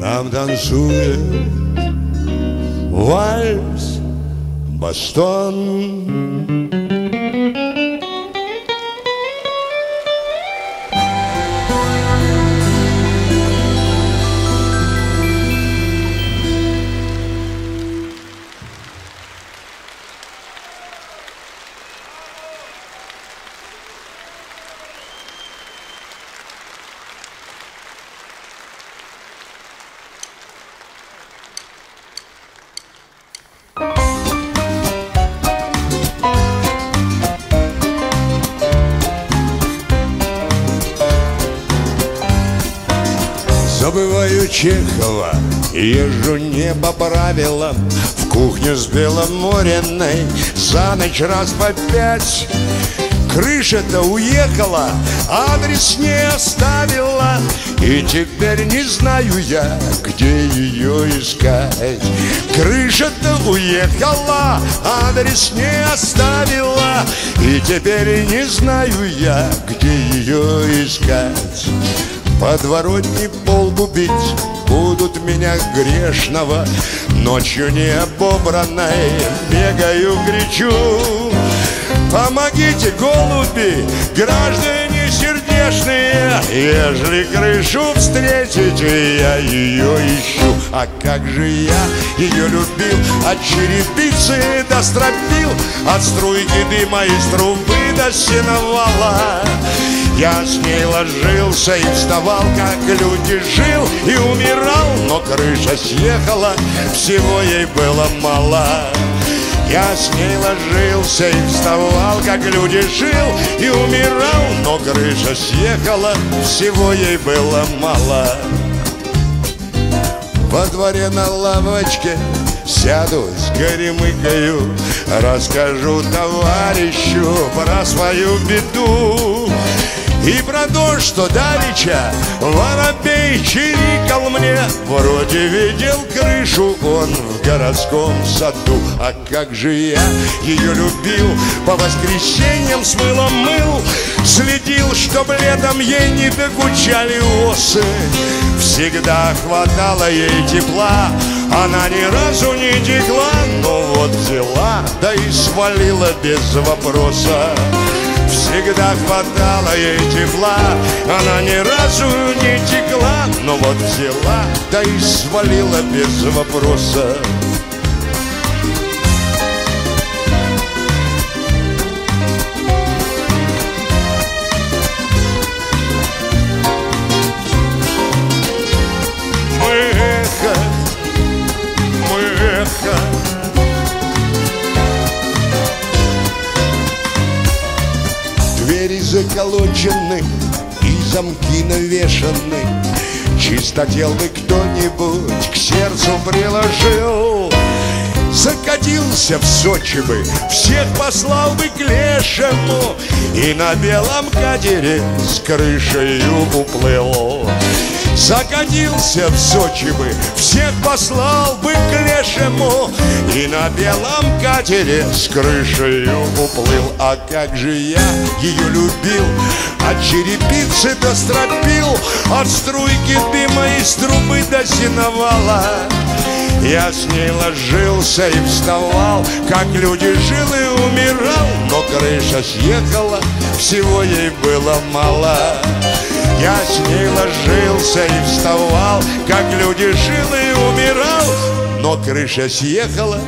нам танцует вальс, бастон. Забываю Чехова, езжу не по правилам В кухню с Беломоренной за ночь раз по пять. Крыша-то уехала, адрес не оставила И теперь не знаю я, где ее искать. Крыша-то уехала, адрес не оставила И теперь не знаю я, где ее искать Подворотни полбу бить Будут меня грешного. Ночью не обобранной Бегаю, кричу. Помогите, голуби, граждане сердечные. Ежели крышу встретите, я ее ищу. А как же я ее любил От черепицы до стропил. От струйки дыма из трубы до сеновала Я с ней ложился и вставал, как люди жил и умирал. Но крыша съехала, всего ей было мало. Я с ней ложился и вставал, как люди жил и умирал. Но крыша съехала, всего ей было мало. Во дворе на лавочке Сяду с горемыкою. Расскажу товарищу про свою беду и про то, что давеча воробей чирикал мне Вроде видел крышу он в городском саду. А как же я ее любил, по воскресеньям с мылом мыл Следил, чтоб летом ей не докучали осы. Всегда хватало ей тепла, она ни разу не текла Но вот взяла, да и свалила без вопроса Всегда хватало ей тепла. Она ни разу не текла Но вот взяла, да и свалила без вопроса заколочены и замки навешаны. Бы кто-нибудь к сердцу приложил. Закатился в Сочи бы, всех послал бы к лешему. И на белом катере с крышей уплыл Закатился в Сочи бы, всех послал бы к лешему. И на белом катере с крышей уплыл. А как же я ее любил, от черепицы до стропил. От струйки дыма из трубы до синовала я с ней ложился и вставал, как люди жил и умирал, но крыша съехала, всего ей было мало. Я с ней ложился и вставал, как люди жил и умирал, но крыша съехала,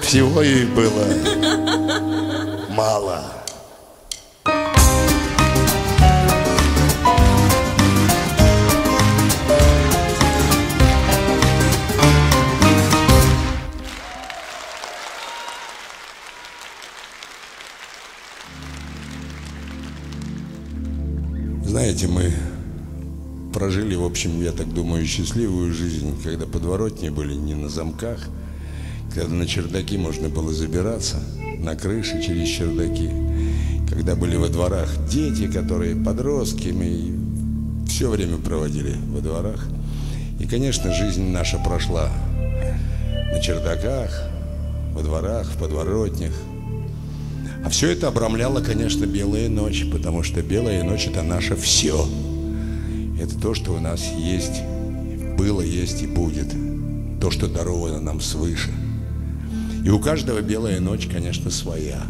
всего ей было мало. Знаете, мы прожили, в общем, я так думаю, счастливую жизнь, когда подворотни были не на замках, когда на чердаки можно было забираться, на крыши через чердаки, когда были во дворах дети, которые подростки, мы все время проводили во дворах. И, конечно, жизнь наша прошла на чердаках, во дворах, в подворотнях. А все это обрамляла, конечно, белая ночь, потому что белая ночь это наше все. Это то, что у нас есть, было, есть и будет. То, что даровано нам свыше. И у каждого белая ночь, конечно, своя.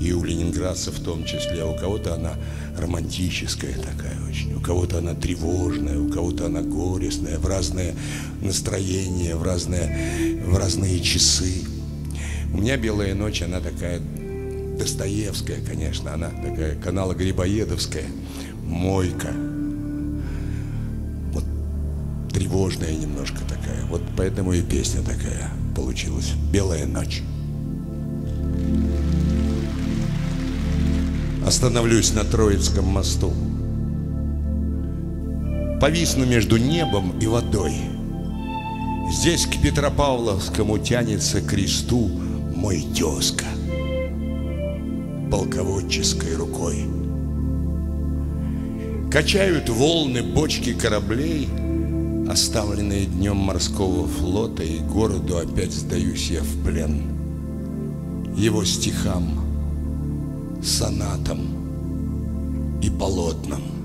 И у ленинградцев в том числе. У кого-то она романтическая такая очень. У кого-то она тревожная, у кого-то она горестная, в разное настроение, в разные, в разные часы. У меня белая ночь, она такая Достоевская, конечно, она такая канала Грибоедовская, Мойка. Вот тревожная немножко такая. Вот поэтому и песня такая получилась. Белая ночь. Остановлюсь на Троицком мосту. Повисну между небом и водой. Здесь к Петропавловскому тянется кресту мой тезка полководческой рукой. Качают волны бочки кораблей, оставленные днем морского флота, и городу опять сдаюсь я в плен. Его стихам, сонатам и полотнам.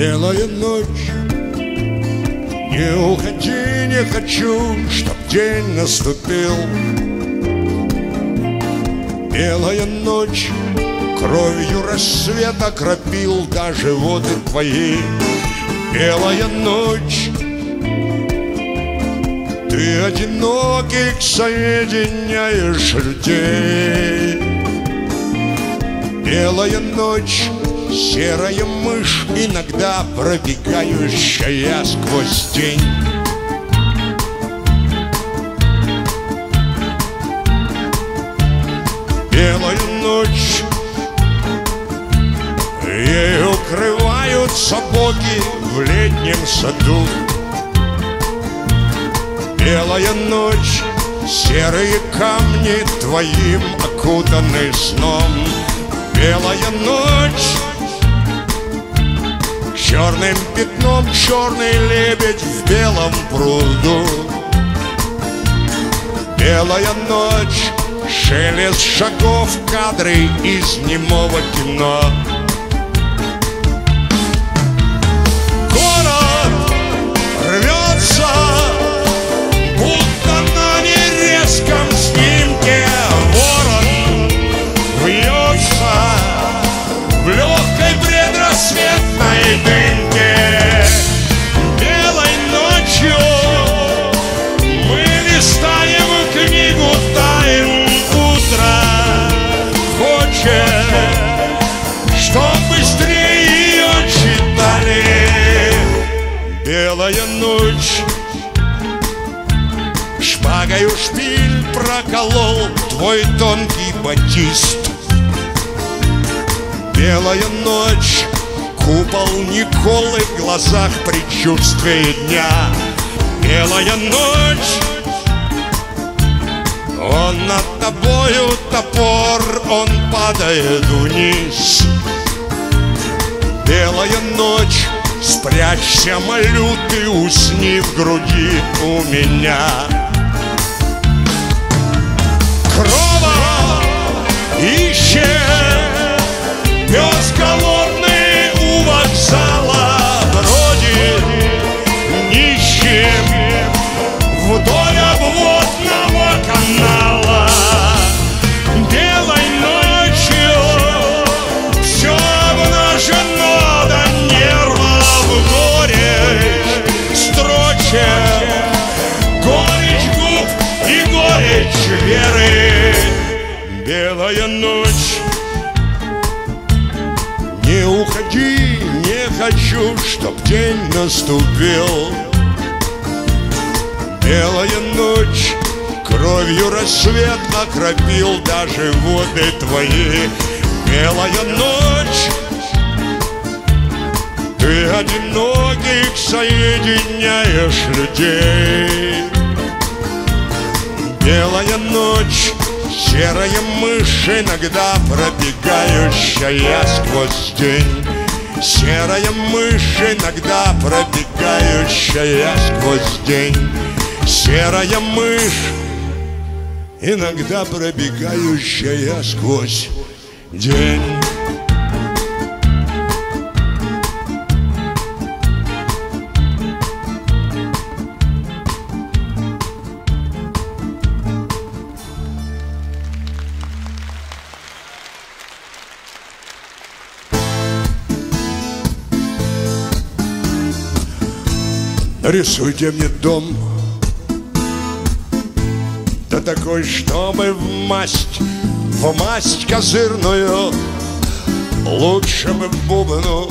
Белая ночь, не уходи, не хочу, чтоб день наступил. Белая ночь, Кровью рассвет окропил даже воды твои. Белая ночь. Ты одиноких соединяешь людей. Белая ночь Серая мышь, иногда пробегающая сквозь день Белая ночь Ей укрываются боги в летнем саду. Белая ночь Серые камни твоим окутаны сном. Белая ночь Черным пятном черный лебедь в белом пруду. Белая ночь, шелест шагов, кадры из немого кино Шпагою шпиль проколол твой тонкий батист. Белая ночь, купол Николы в глазах предчувствие дня. Белая ночь, он над тобою топор, он падает вниз. Белая ночь, спрячься, молю, ты усни в груди у меня Крова. Ищет Пес голодный день наступил. Белая ночь, кровью рассвет окропил даже воды твои. Белая ночь, ты одиноких соединяешь людей. Белая ночь, серая мышь, иногда пробегающая сквозь день Серая мышь, иногда пробегающая сквозь день. Серая мышь, иногда пробегающая сквозь день Рисуйте мне дом. Да такой, чтобы в масть В масть козырную Лучше бы в бубну.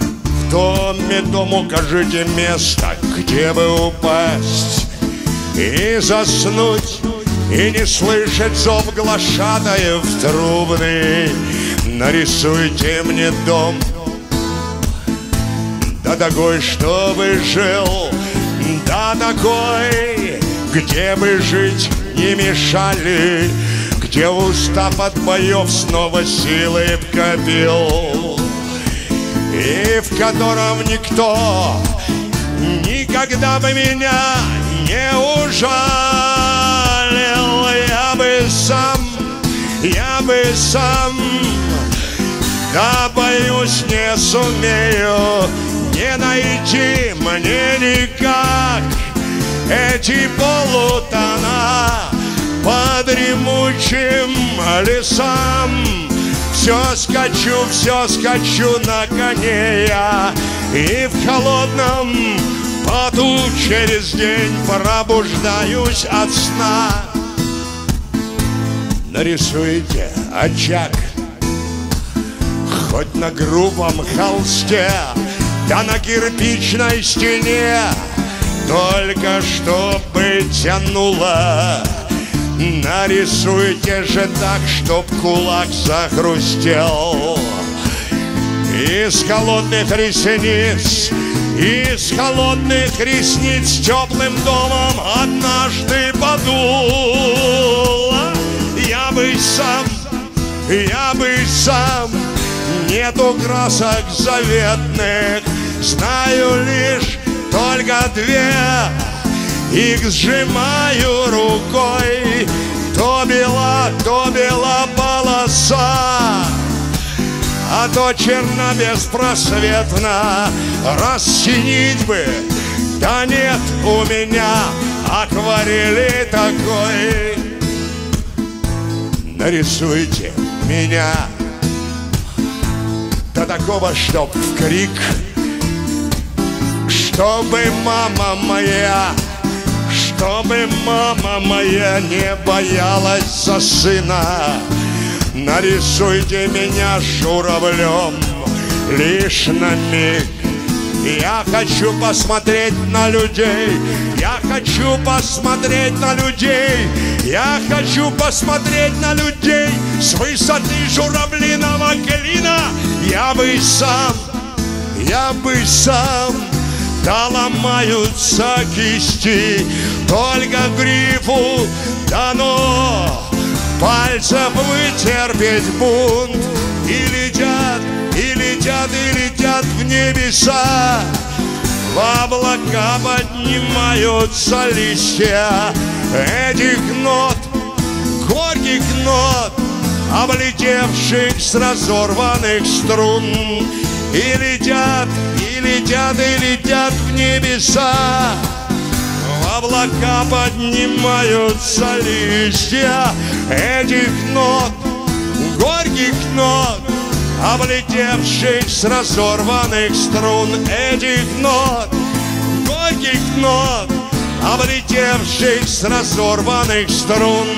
В доме дом укажите место Где бы упасть И заснуть И не слышать зов глашатаев трубный. Нарисуйте мне дом да такой, чтобы жил, да такой, где бы жить не мешали, где устав от боев снова силы копил, и в котором никто никогда бы меня не ужалил, я бы сам, я бы сам, да боюсь не сумею не найти мне никак. Эти полутона по дремучим лесам. Все скачу, все скачу на коне я. И в холодном поту через день Пробуждаюсь от сна. Нарисуйте очаг. Хоть на грубом холсте Да на кирпичной стене Только чтобы тянуло Нарисуйте же так, чтоб кулак захрустел. Из холодных ресниц Из холодных ресниц Теплым домом однажды подуло. Я бы сам, я бы сам Нету красок заветных Знаю лишь только две. Их сжимаю рукой. То бела, то бела полоса. А то черна беспросветна. Рассинить бы. Да нет у меня акварели такой. Нарисуйте меня. До такого, чтоб в крик Чтобы мама моя чтобы мама моя не боялась за сына. Нарисуйте меня журавлем лишь на миг. Я хочу посмотреть на людей Я хочу посмотреть на людей Я хочу посмотреть на людей. С высоты журавлиного клина Я бы сам, я бы сам да ломаются кисти Только грифу дано. Пальцев вытерпеть бунт. И летят, и летят, и летят в небеса. В облака поднимаются листья Этих нот, горьких нот Облетевших с разорванных струн. И летят, летят и летят в небеса. В облака поднимаются листья Этих нот, горьких нот Облетевших с разорванных струн Этих нот, горьких нот Облетевших с разорванных струн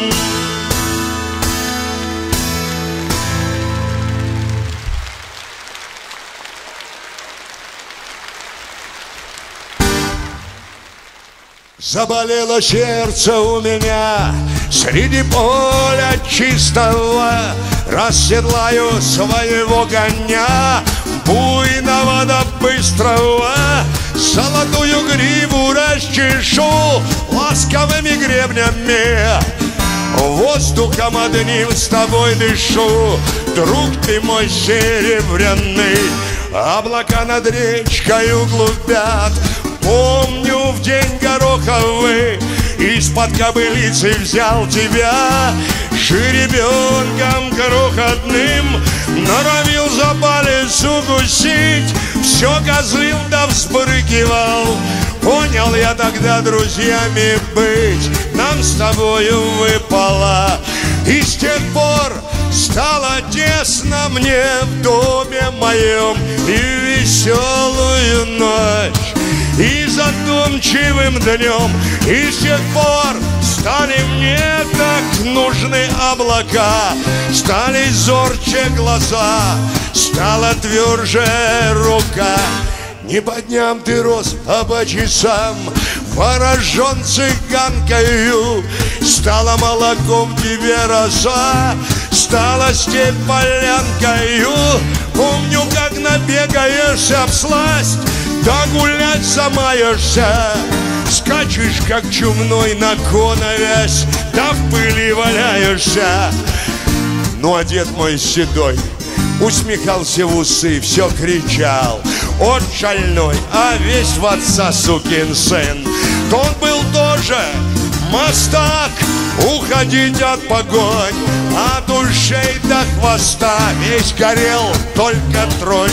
Заболело сердце у меня. Среди поля чистого Расседлаю своего коня. Буйного да быстрого Золотую гриву расчешу Ласковыми гребнями. Воздухом одним с тобой дышу Друг ты мой серебряный. Облака над речкой глубят Помню в день гороховый Из-под кобылицы взял тебя. Жеребенком крохотным Норовил за палец укусить. Все козлил да взбрыкивал Понял я тогда друзьями быть Нам с тобою выпало. И с тех пор стало тесно мне В доме моем. И веселую ночь и задумчивым днем. И с тех пор стали мне так нужны облака. Стали зорче глаза, стала тверже рука. Не по дням ты рос, а по часам. Ворожен цыганкою Стала молоком тебе роса Стала степь полянкою. Помню, как набегаешься в сласть Да гулять замаешься Скачешь, как чумной на коновязь Да в пыли валяешься. Ну, а дед мой седой Усмехался в усы, все кричал. Он шальной, а весь в отца сукин сын. То он был тоже мастак Уходить от погонь От ушей до хвоста. Весь горел, только тронь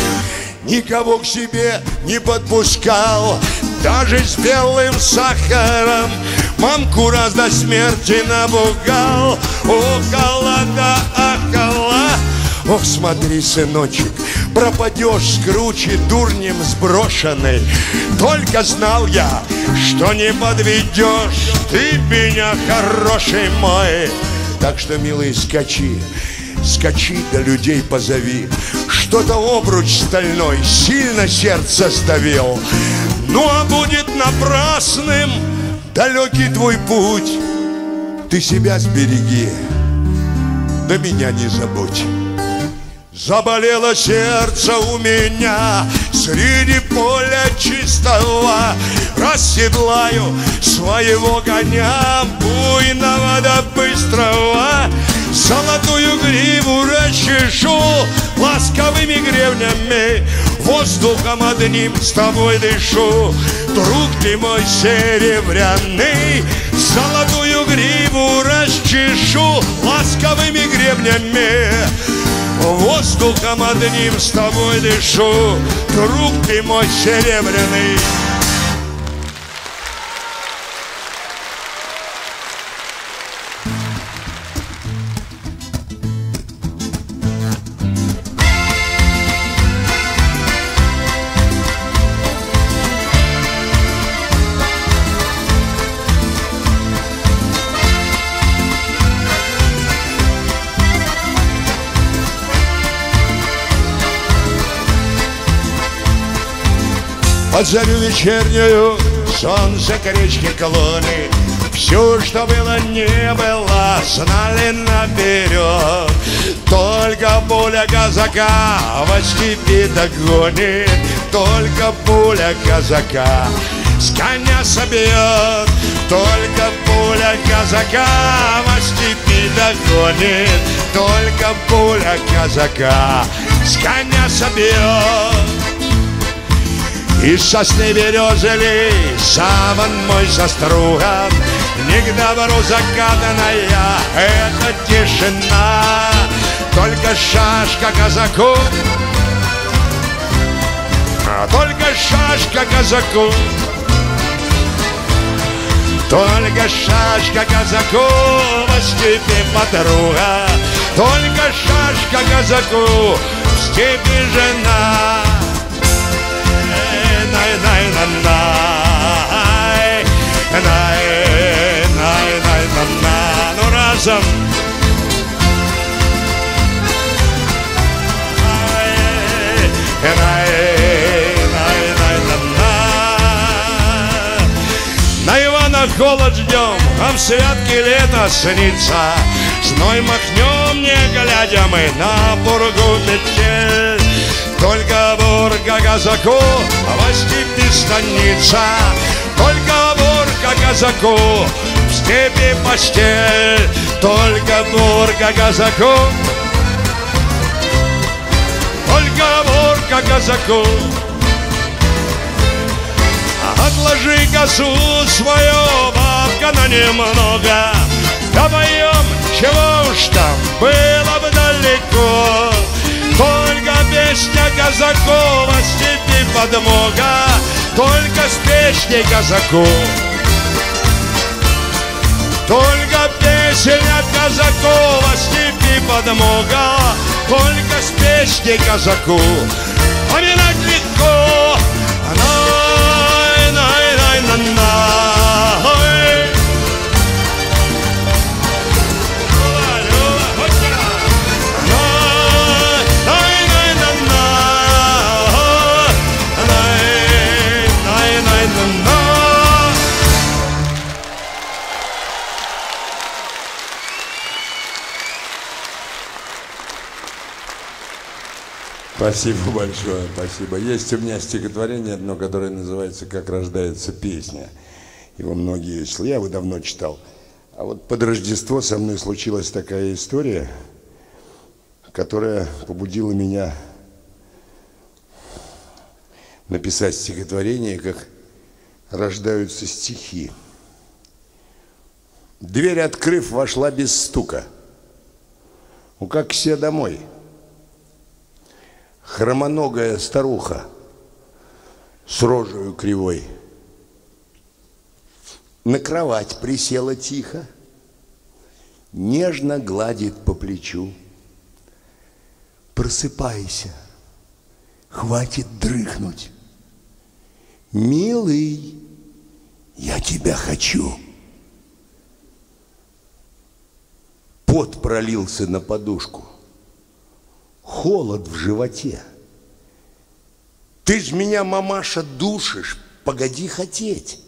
Никого к себе не подпускал Даже с белым сахаром Мамку раз до смерти набугал Около да около Ох, смотри, сыночек, пропадешь с круче дурнем сброшенный. Только знал я, что не подведешь ты меня, хороший мой. Так что, милый, скачи, скачи да людей позови. Что-то обруч стальной сильно сердце сдавил. Ну а будет напрасным далекий твой путь. Ты себя сбереги, да меня не забудь. Заболело сердце у меня Среди поля чистого Расседлаю своего коня Буйного да быстрого Золотую гриву расчешу Ласковыми гребнями. Воздухом одним с тобой дышу. Друг ты мой серебряный. Золотую гриву расчешу Ласковыми гребнями. Воздухом одним с тобой дышу. Друг ты мой серебряный Под зарю вечернюю солнце к речке колонны Все, что было, не было, знали наперед Только пуля казака во степи догонит Только пуля казака с коня собьет Только пуля казака во степи догонит Только пуля казака с коня собьет из сосны березы саван мой заструган Не к добру закатанная. Эта тишина Только шашка казаку. А Только шашка казаку. Только шашка казаку в степи подруга. Только шашка казаку в степи жена най на най най най най на на ну разом на на на Ивана холод ждем, а в святке лето снится. Зной махнем, не глядя мы на пургу метель только ворка казаку в степи станица Только ворка казаку в степи постель. Только ворка казаку Только ворка казаку Отложи косу свою, бабка, на немного. Да поем, чего уж там было бы далеко. Только песня казакова степи подмога Только с песней казаку Только песня казакова степи подмога Только с песней казаку Поминать легко Най, Спасибо большое, спасибо. Есть у меня стихотворение одно, которое называется «Как рождается песня». Его многие, я его давно читал. А вот под Рождество со мной случилась такая история, которая побудила меня написать стихотворение, как рождаются стихи. Дверь открыв, вошла без стука. Ну, как все домой – хромоногая старуха с рожей кривой. На кровать присела тихо, нежно гладит по плечу. Просыпайся, хватит дрыхнуть. Милый, я тебя хочу. Пот пролился на подушку. Холод в животе. Ты ж меня, мамаша, душишь, погоди хотеть.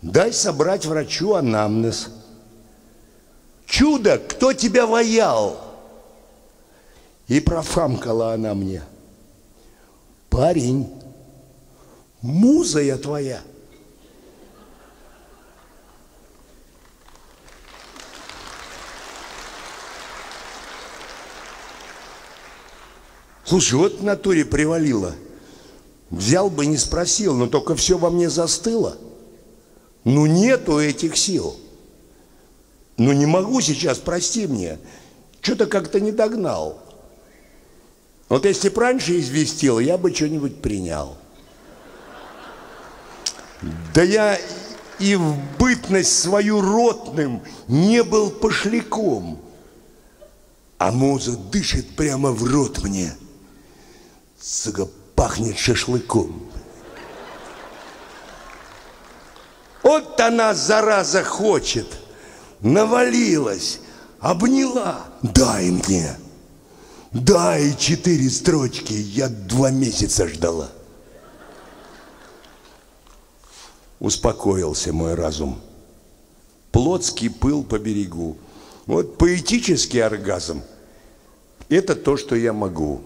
Дай собрать врачу анамнез. Чудо, кто тебя воял? И профамкала она мне. Парень, муза я твоя. Слушай, вот в натуре привалило. Взял бы, не спросил, но только все во мне застыло. Ну нету этих сил. Ну не могу сейчас, прости мне. Что-то как-то не догнал. Вот если бы раньше известил, я бы что-нибудь принял. Да я и в бытность свою ротным не был пошляком. А муза дышит прямо в рот мне. Сука, пахнет шашлыком. Вот она, зараза, хочет. Навалилась, обняла. Дай мне. Дай четыре строчки, я два месяца ждала. Успокоился мой разум. Плотский пыл по берегу. Вот поэтический оргазм – это то, что я могу.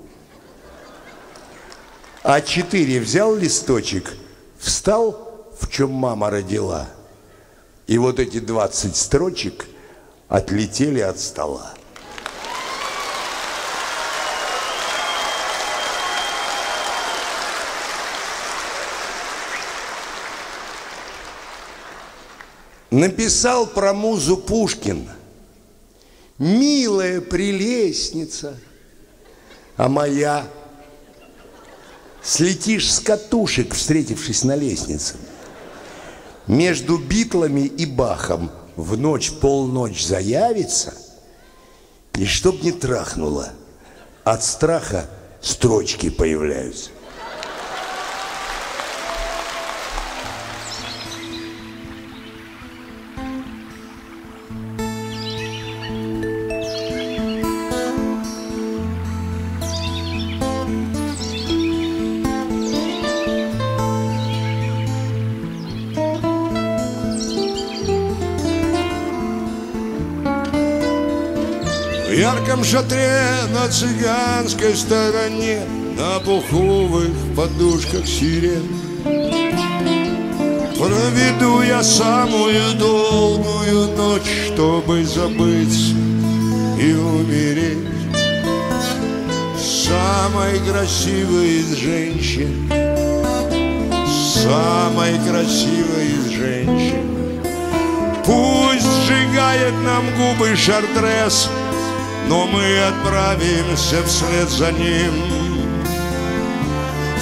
А четыре взял листочек, встал, в чем мама родила. И вот эти двадцать строчек отлетели от стола. написал про музу Пушкин. Милая прелестница, а моя слетишь с катушек, встретившись на лестнице. Между Битлами и Бахом в ночь полночь заявится, и чтоб не трахнуло, от страха строчки появляются. Шатре на цыганской стороне На пуховых подушках сирен Проведу я самую долгую ночь Чтобы забыться и умереть. Самой красивой из женщин Самой красивой из женщин. Пусть сжигает нам губы шартрес но мы отправимся вслед за ним.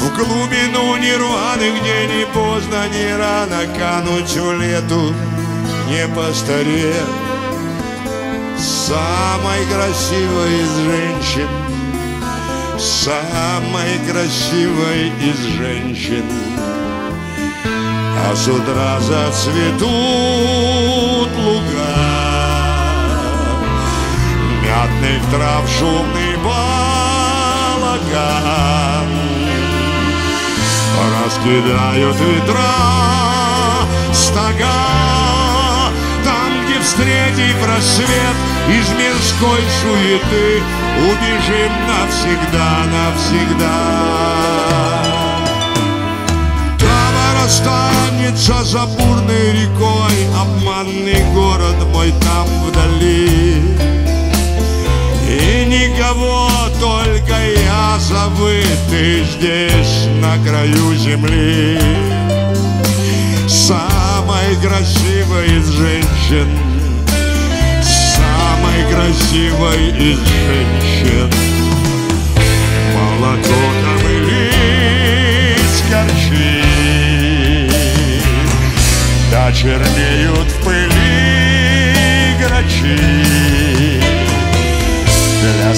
В глубину нирваны, где не поздно, не рано Кануть в лету, не постареть Самой красивой из женщин Самой красивой из женщин. А с утра зацветут мятных трав шумный балаган. Раскидают ветра стога Там, где встретив рассвет. Из мирской суеты Убежим навсегда, навсегда. Там останется за бурной рекой Обманный город мой там вдали и никого, только я забытый здесь, на краю земли. Самой красивой из женщин Самой красивой из женщин. Молоко намылись горчи Да чернеют в пыли грачи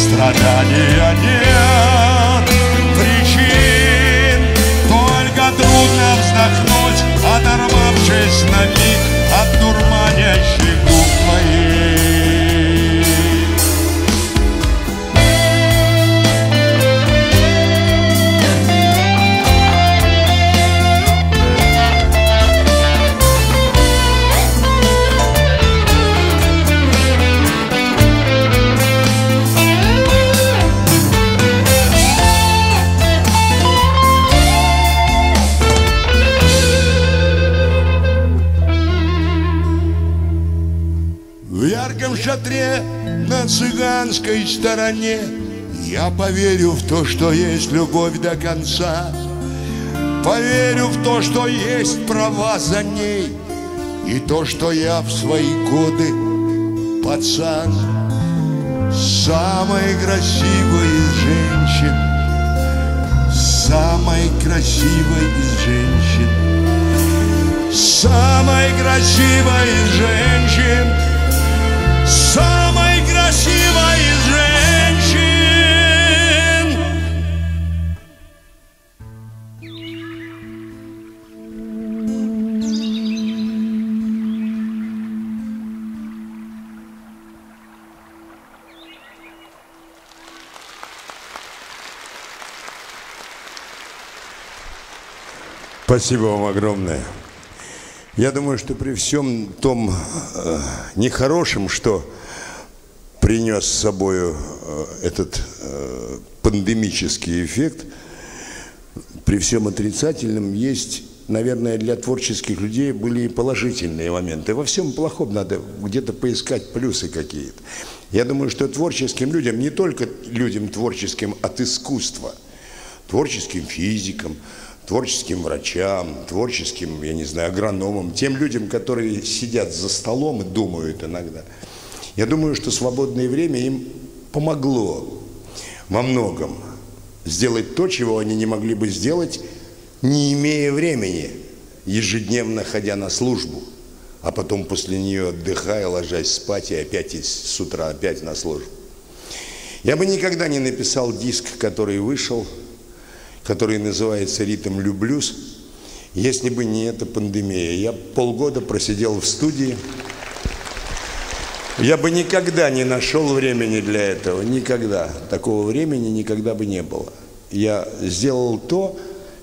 Страдания нет. Причин Только трудно вздохнуть, оторвавшись на миг От дурманящих губ шатре на цыганской стороне. Я поверю в то, что есть любовь до конца. Поверю в то, что есть права за ней. И то, что я в свои годы пацан. Самой красивой из женщин. Самой красивой из женщин. Самой красивой из женщин Самой красивой из женщин Спасибо вам огромное. Я думаю, что при всем том э, нехорошем, что принес с собой э, этот э, пандемический эффект, при всем отрицательном есть, наверное, для творческих людей были и положительные моменты. Во всем плохом надо где-то поискать плюсы какие-то. Я думаю, что творческим людям, не только людям творческим от искусства, творческим физикам, творческим врачам, творческим, я не знаю, агрономам, тем людям, которые сидят за столом и думают иногда. Я думаю, что свободное время им помогло во многом сделать то, чего они не могли бы сделать, не имея времени, ежедневно ходя на службу, а потом после нее отдыхая, ложась спать и опять с утра опять на службу. Я бы никогда не написал диск, который вышел, который называется «Ритм люблюс», если бы не эта пандемия. Я полгода просидел в студии. Я бы никогда не нашел времени для этого. Никогда. Такого времени никогда бы не было. Я сделал то,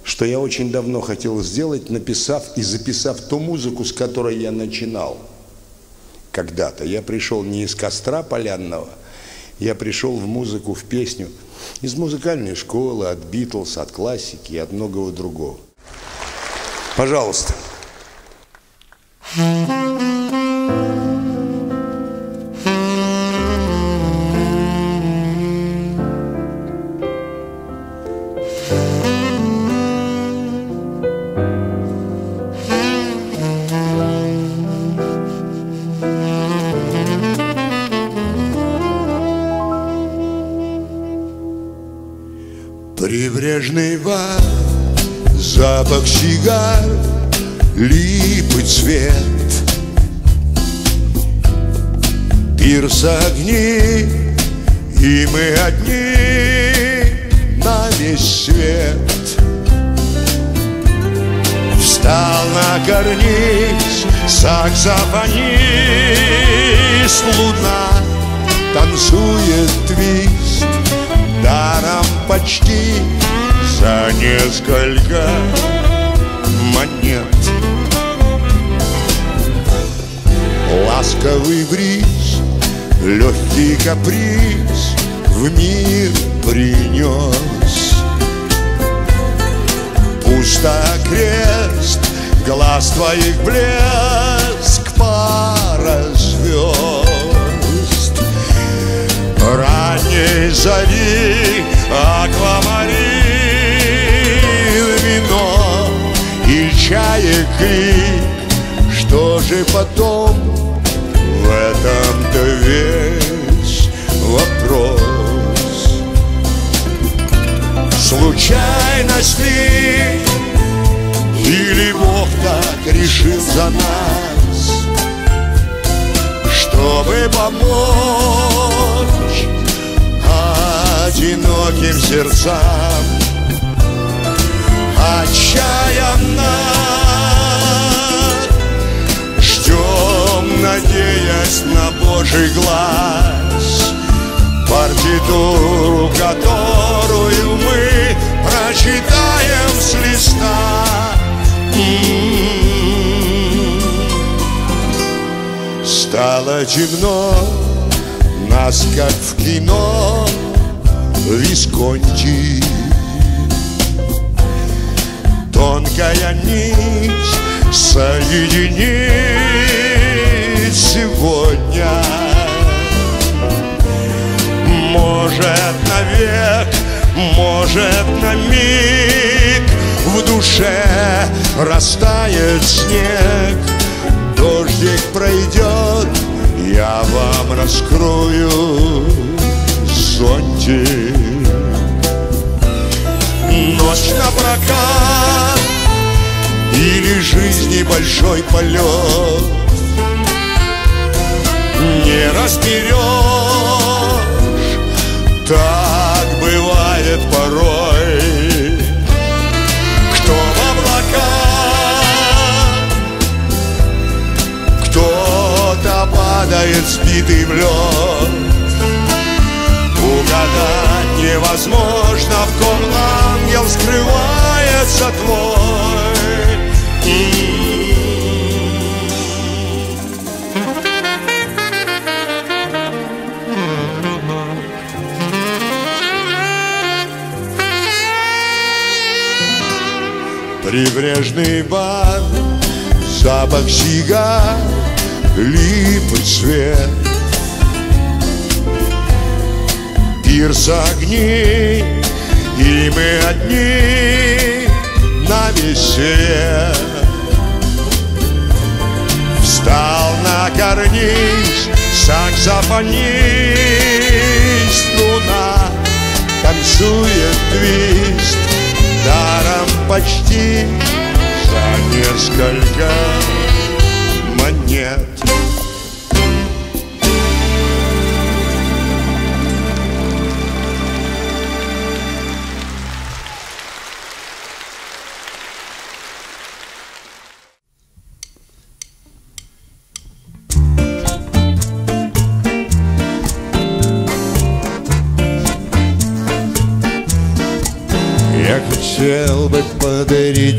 что я очень давно хотел сделать, написав и записав ту музыку, с которой я начинал когда-то. Я пришел не из костра полянного, я пришел в музыку, в песню из музыкальной школы, от Битлз, от классики и от многого другого. Пожалуйста. Прибрежный Пирс огни, и мы одни на весь свет. Встал на карниз саксофонист Луна танцует твист Даром почти за несколько монет. Ласковый бриз, легкий каприз В мир принес. Пусто крест, глаз твоих блеск Пара звезд. Ранней зари аквамарин Вино и чаек крик Что же потом весь вопрос. Случайность ли Или Бог так решил за нас Чтобы помочь одиноким сердцам Отчаянно надеясь на Божий глаз. Партитуру, которую мы прочитаем с листа. Стало темно, нас как в кино Висконти Тонкая нить соединить сегодня. Может навек, может на миг В душе растает снег. Дождик пройдет, я вам раскрою зонтик. Ночь на прокат или жизни большой полет Не разберешь, так бывает порой. Кто в облака, кто-то падает сбитый в лед Угадать невозможно, в ком ангел скрывается твой Прибрежный бар, запах сигар, липы цвет Пирс огни, и мы одни на весь свет. Встал на карниз саксофонист Луна танцует твист Даром почти за несколько монет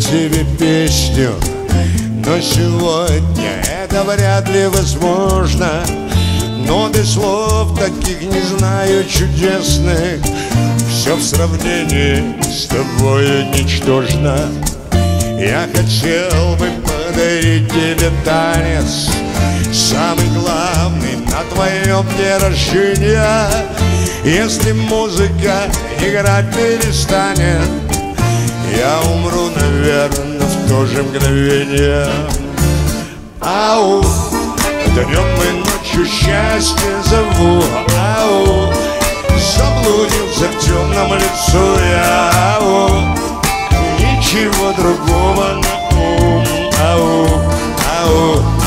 тебе песню. Но сегодня это вряд ли возможно. Но без слов таких не знаю чудесных. Все в сравнении с тобой ничтожно. Я хотел бы подарить тебе танец Самый главный на твоем дне рождения. Если музыка играть перестанет Я умру, наверное, в то же мгновение. Ау, днем и ночью счастье зову. Ау, заблудился в темном лицу я. Ау, ничего другого на ум. Ау, ау,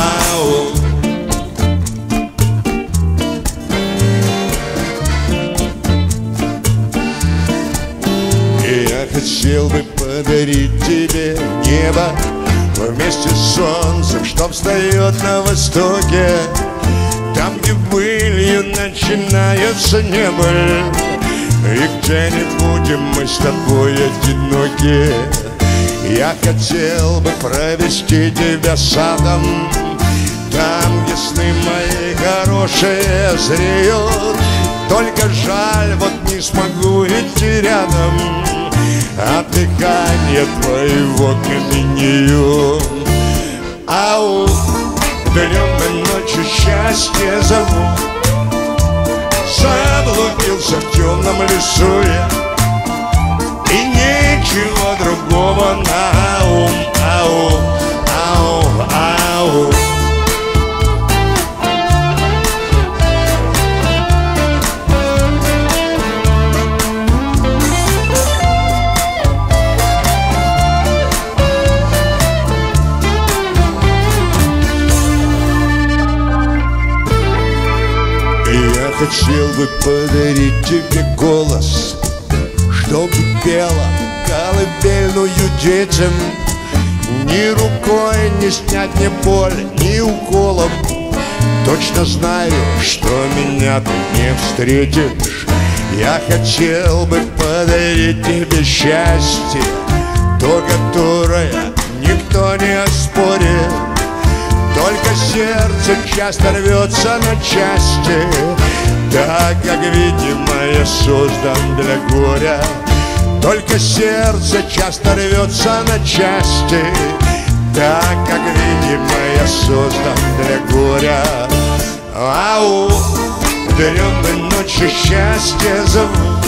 хотел бы подарить тебе небо Вместе с солнцем, что встает на востоке. Там, где былью начинается небо И где не будем мы с тобой одиноки. Я хотел бы провести тебя садом Там, где сны мои хорошие зреют. Только жаль, вот не смогу идти рядом От дыхания твоего каменею Ау, днем и ночью счастье зову Заблудился в темном лесу я. И ничего другого на ум. Ау, ау, ау хотел бы подарить тебе голос Чтобы пела колыбельную детям. Ни рукой не снять ни боль, ни уколом. Точно знаю, что меня ты не встретишь. Я хотел бы подарить тебе счастье То, которое никто не оспорит. Только сердце часто рвется на части Так, как, видимо, я создан для горя. Только сердце часто рвется на части. Так, как, видимо, я создан для горя. Ау, днем и ночью счастье зовут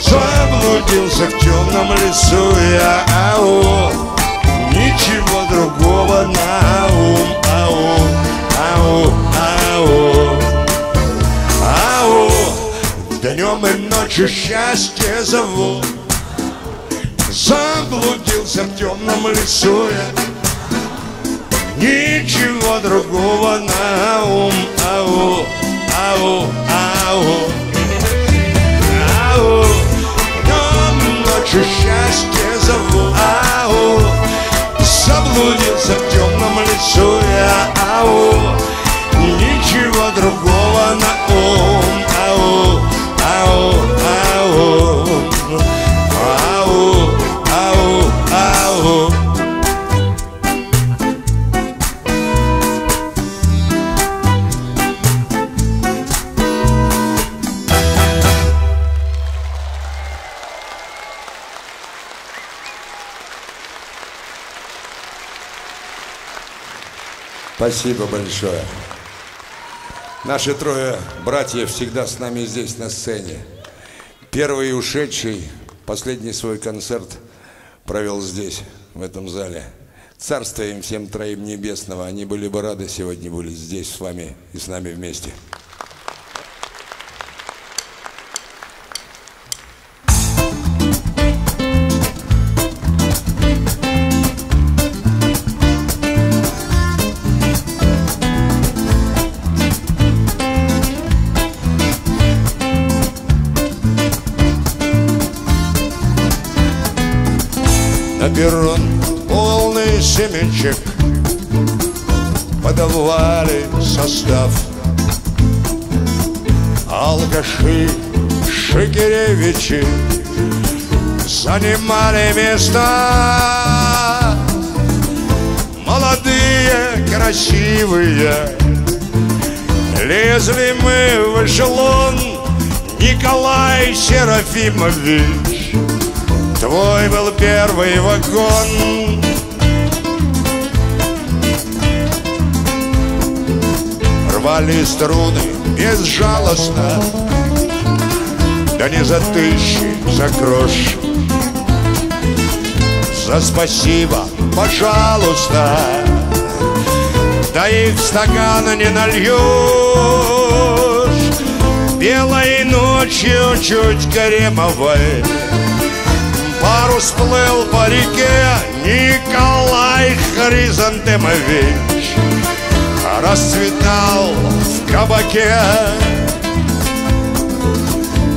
Заблудился в темном лесу я, ау Ничего другого на ум, ау, ау, ау Ау, днем и ночью счастье зову. Заблудился в темном лесу я. Ничего другого на ум, ау, ау, ау. Ау, днем ночью счастье зову, ау. Заблудился в темном лесу я, ау. Ничего Спасибо большое. Наши трое братьев всегда с нами здесь, на сцене. Первый ушедший, последний свой концерт провел здесь, в этом зале. Царство им всем троим небесного. Они были бы рады сегодня были здесь с вами и с нами вместе. Перрон полный семечек Подавали состав. Алкаши Шикеревичи Занимали места. Молодые, красивые Лезли мы в эшелон. Николай Серафимович Твой был первый вагон. Рвали струны безжалостно Да не за тысячи, за грош. За спасибо, пожалуйста Да их в стакан не нальешь. Белой ночью чуть кремовой Парус плыл по реке Николай Хризантемович. Расцветал в кабаке.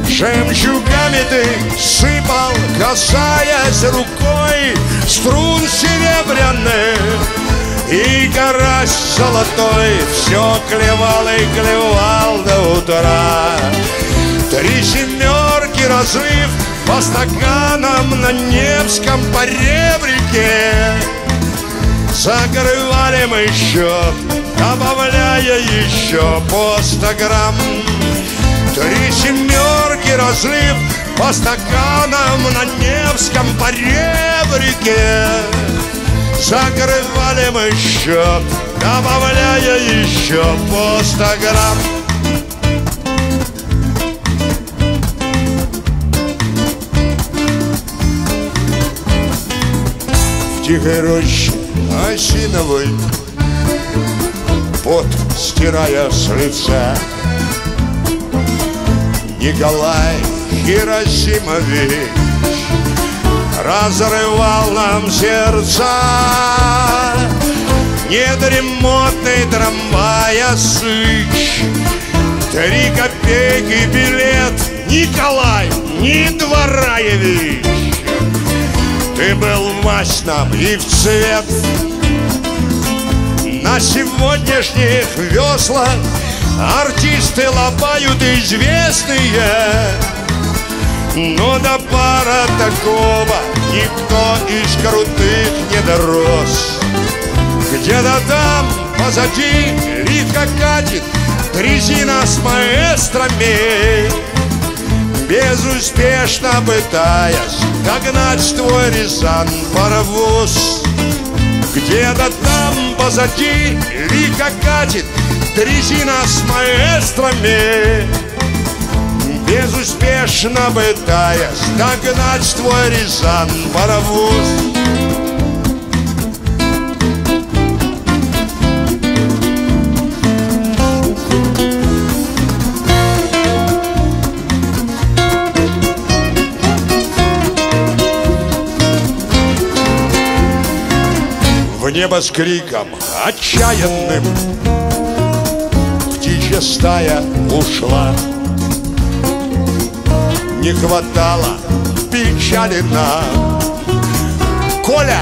Жемчугами ты сыпал, касаясь рукой Струн серебряных. И карась золотой Все клевал и клевал до утра. Три семерки разлив по стаканам на Невском поребрике. Закрывали мы счет, добавляя еще по ста грамм. Три семерки разлив по стаканам на Невском поребрике. Закрывали мы счет, добавляя еще по ста грамм тихой роще осиновой Пот стирая с лица. Николай Хиросимович Разрывал нам сердца. Недремотный трамвая сыч Три копейки билет Николай Недвораевич Ты был масном и в цвет. На сегодняшних веслах Артисты лопают известные. Но до пара такого Никто из крутых не дорос. Где-то там позади лихо катит Дрезина с маэстрами Безуспешно пытаясь Догнать твой Рязан паровоз Где-то там позади лихо катит Дрезина с маэстрами. Безуспешно пытаясь Догнать твой Рязан паровоз небо с криком отчаянным. Птичья стая ушла. Не хватало печали нам Коля,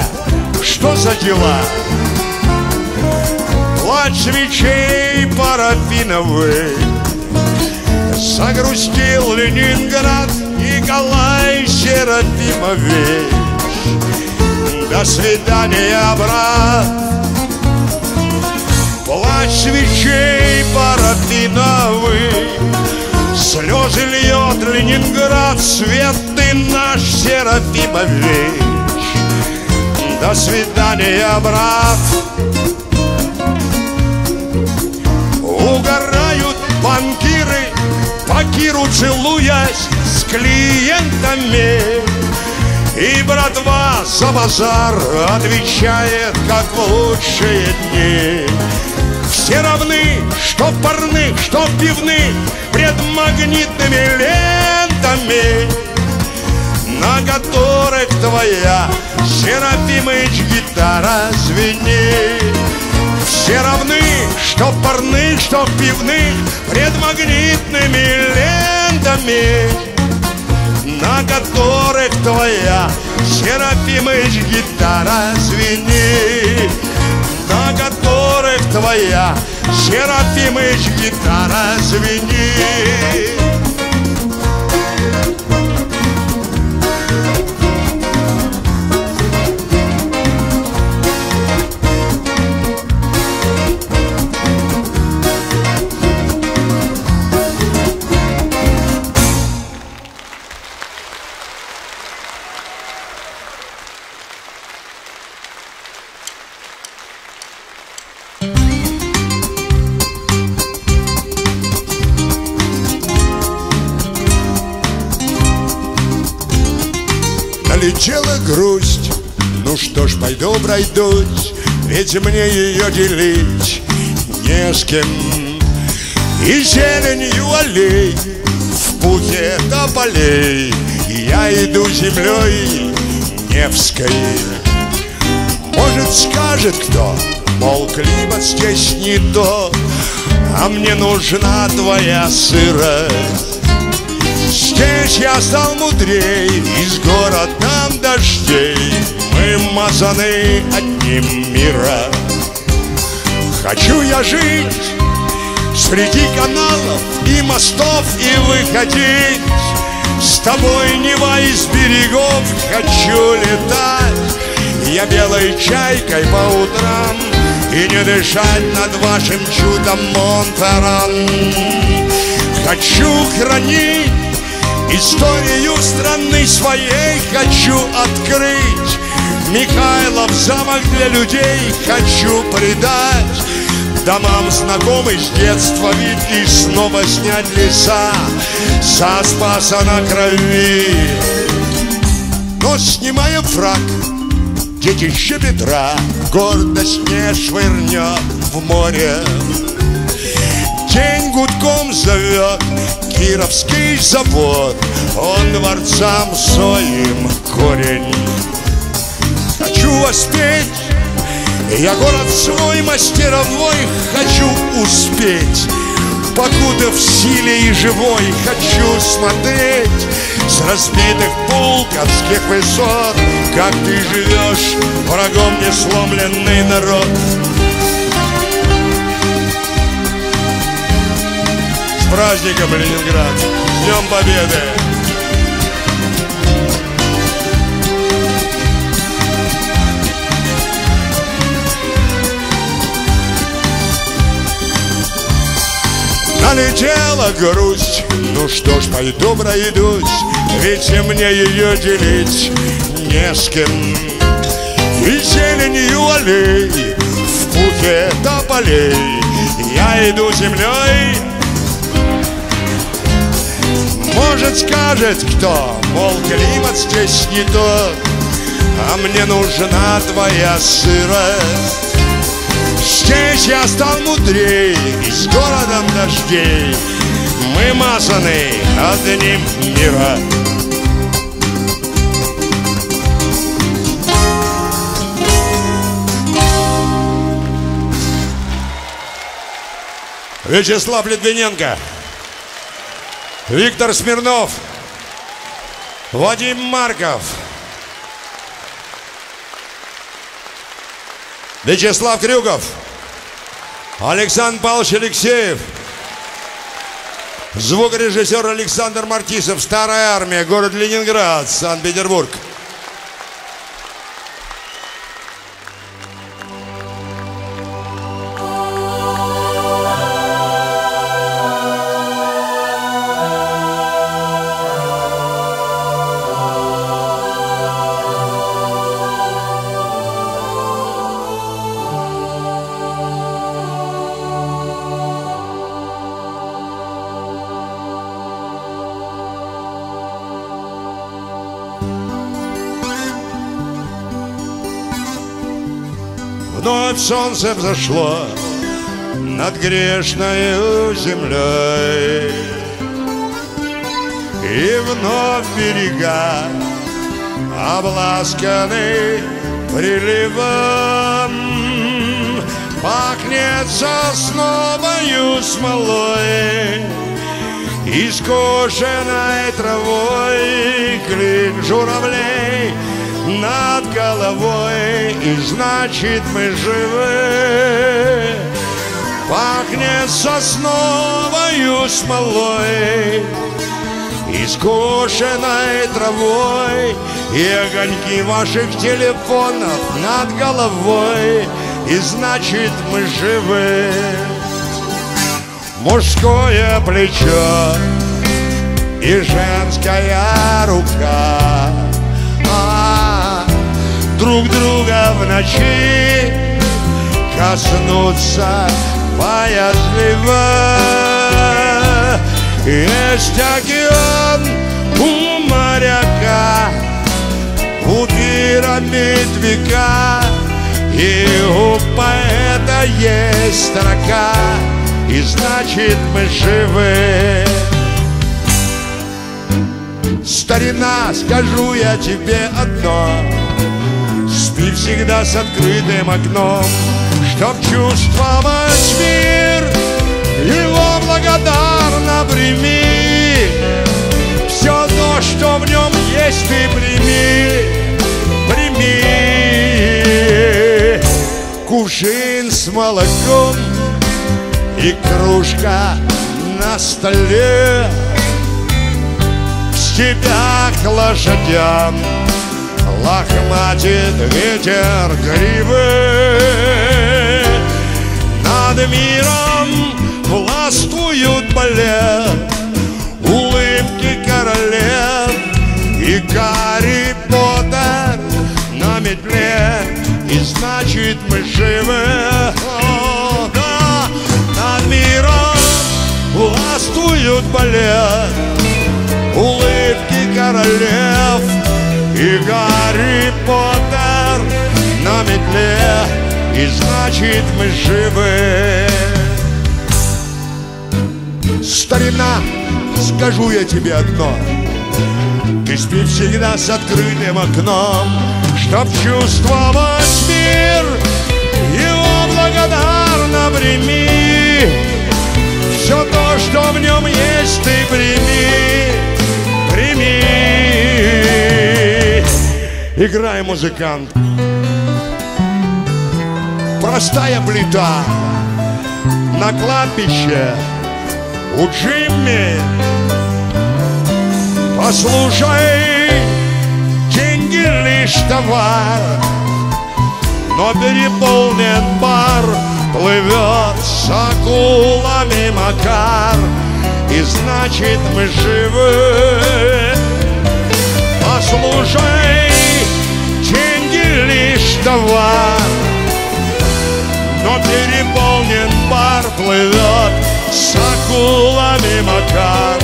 что за дела? Плач свечей парафиновых Загрустил Ленинград Николай Серафимович До свидания, брат Плач свечей парафиновых Слезы льет Ленинград Свет ты наш Серафимович До свидания, брат. Угорают банкиры По целуясь с клиентами И братва за базар Отвечает, как в лучшие дни. Все равны, что в парных, что в пивных Пред магнитными лентами На которых твоя Серафимыч гитара звенит. Все равны, что в парных, что в пивных Пред магнитными лентами На которых твоя Серафимыч гитара звенит. На которых твоя Серафимыч гитара звенит пойду пройдусь Ведь мне ее делить не с кем. И зеленью аллей в пухе тополей Я иду землей Невской. Может скажет кто, мол, климат здесь не то А мне нужна твоя сырость. Здесь я стал мудрей, из город нам дождей Мы мазаны одним мира Хочу я жить среди каналов и мостов И выходить с тобой Нева из берегов. Хочу летать. Я белой чайкой по утрам И не дышать над вашим чудом Монтаран. Хочу хранить Историю страны своей хочу открыть Михайлов замок для людей хочу придать. Домам знакомый с детства вид И снова снять леса. Со спаса на крови. Но снимая фраг. Детище Петра. Гордость не швырнет в море. День гудком зовет Кировский завод. Он дворцам своим корень воспеть Я город свой мастеровой Хочу успеть Покуда в силе и живой хочу смотреть С разбитых пулковских высот Как ты живешь, врагом не сломленный народ С праздником, Ленинград! С Днем Победы! Налетела грусть, ну что ж, пойду пройдусь Ведь и мне ее делить не с кем. И зеленью аллей в пухе тополей Я иду землей Может скажет кто, мол, климат здесь не тот А мне нужна твоя сырость Здесь я стал мудрее и с городом дождей. Мы мазаны одним мира Вячеслав Литвиненко Виктор Смирнов Вадим Марков. Вячеслав Крюков Александр Павлович Алексеев. Звукорежиссер Александр Мартисов. Старая армия, город Ленинград, Санкт-Петербург солнце взошло над грешной землей. И вновь берега обласканы приливом. Пахнет сосновою смолой И скошенной травой клин журавлей над головой И значит мы живы. Пахнет сосновою смолой И скошенной травой И огоньки ваших телефонов над головой И значит мы живы. Мужское плечо и женская рука друг друга в ночи коснуться боязливо. Есть океан у моряка, у пирамид века, и у поэта есть строка, и значит мы живы. Старина, скажу я тебе одно, Спи всегда с открытым окном, Чтоб чувствовать мир, Его благодарно прими. Все то, что в нем есть, ты прими, прими. Кувшин с молоком и кружка на столе В степях лошадям Лохматит ветер гривы. Над миром властвуют балет Улыбки королев. И Гарри Поттер на метле И значит мы живы. Над миром властвуют балет Улыбки королев и Гарри Поттер на метле И значит мы живы. Старина, скажу я тебе одно. Ты спи всегда с открытым окном Чтоб чувствовать мир Его благодарно прими. Все то, что в нем есть, ты прими, прими. Играй, музыкант. Простая плита на кладбище у Джимми. Послушай, деньги лишь товар, но переполнен бар плывет с акулами Макар, и значит мы живы. Послушай, лишь товар, но переполнен бар плывет с акулами Макар,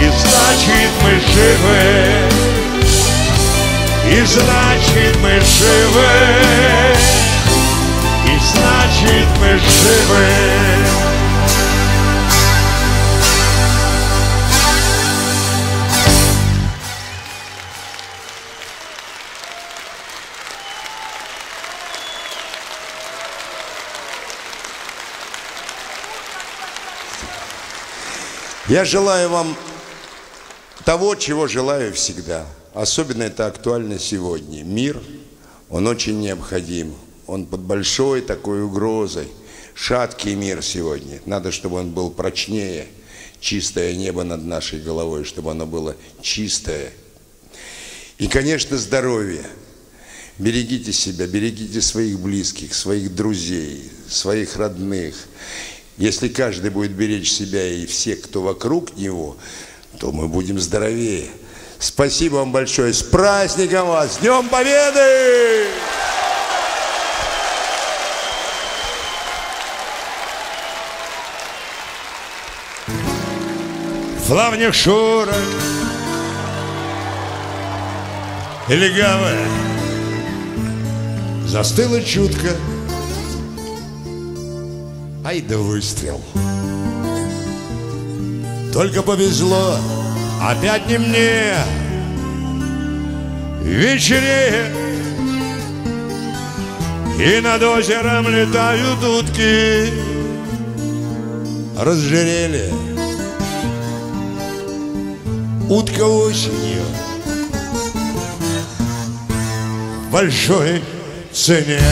и значит мы живы. И значит мы живы. И значит мы живы Я желаю вам того, чего желаю всегда. Особенно это актуально сегодня. Мир, он очень необходим. Он под большой такой угрозой. Шаткий мир сегодня. Надо, чтобы он был прочнее. Чистое небо над нашей головой, чтобы оно было чистое. И, конечно, здоровье. Берегите себя, берегите своих близких, своих друзей, своих родных. Если каждый будет беречь себя и всех, кто вокруг него, то мы будем здоровее. Спасибо вам большое. С праздником вас! С Днем Победы! Флавних шурок и легавая Застыла чутко Ай да выстрел. Только повезло. Опять не мне. Вечереет И над озером летают утки. Разжирели. Утка осенью. Большой цене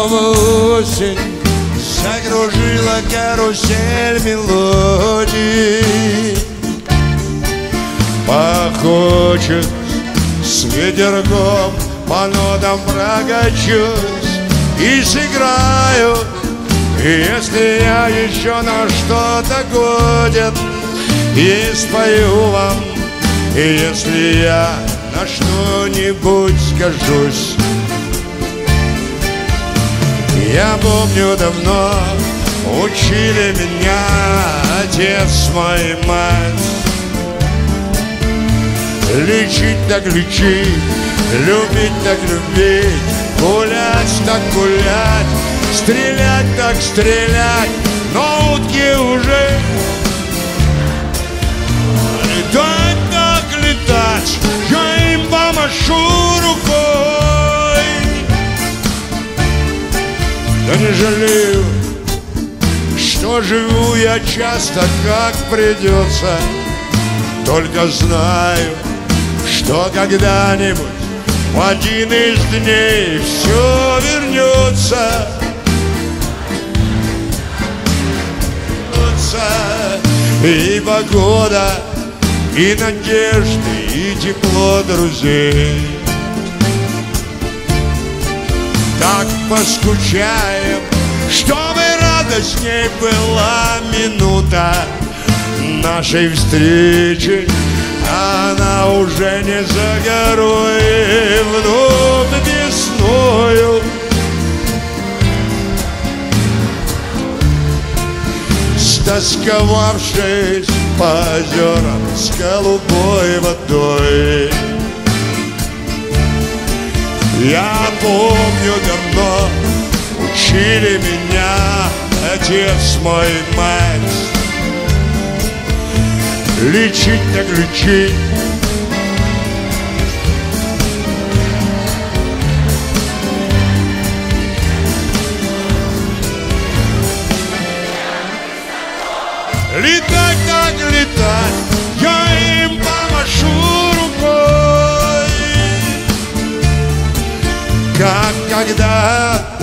Снова осень Закружила карусель мелодий. Похочет с ветерком По нотам прокачусь и сыграю. Если я еще на что-то годен И спою вам если я на что-нибудь скажусь я помню давно Учили меня отец мой мать. Лечить так лечить, любить так любить Гулять так гулять, стрелять так стрелять Но утки уже летать так летать. Я им помашу рукой не жалею, что живу я часто как придется Только знаю, что когда-нибудь в один из дней все вернется. И погода, и надежды, и тепло друзей. Так поскучаем, чтобы радостней была минута нашей встречи. Она уже не за горой, вновь весною Стосковавшись по озерам с голубой водой Я помню давно учили меня отец мой, мать. Лечить так лечить. Летать так летать, я им помашу рукой. Как когда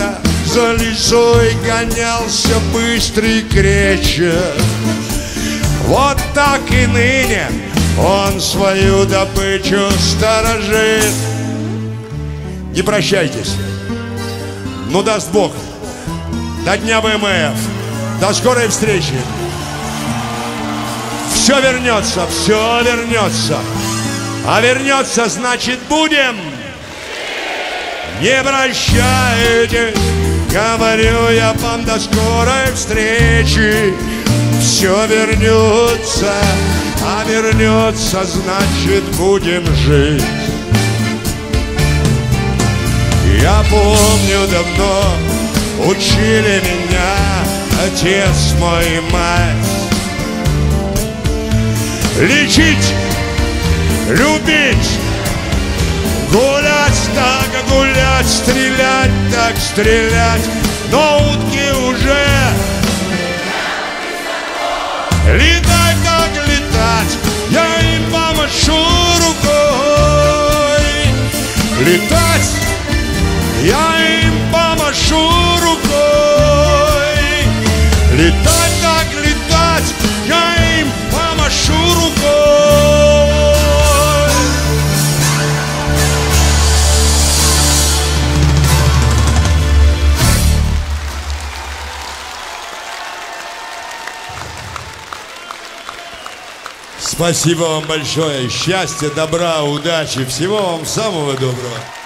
за лисой гонялся быстрый кречет. Вот так и ныне он свою добычу сторожит. Не прощайтесь. Ну даст Бог. До дня ВМФ. До скорой встречи. Все вернется, все вернется А вернется, значит будем. Не прощайтесь Говорю я вам до скорой встречи. Все вернется, а вернется, значит будем жить. Я помню давно учили меня отец мой и мать. Лечить, любить, гулять так гулять, стрелять так стрелять, но утки уже летать так летать, я им помашу рукой. Летать, я им помашу рукой. Летать так Спасибо вам большое. Счастья, добра, удачи. Всего вам самого доброго.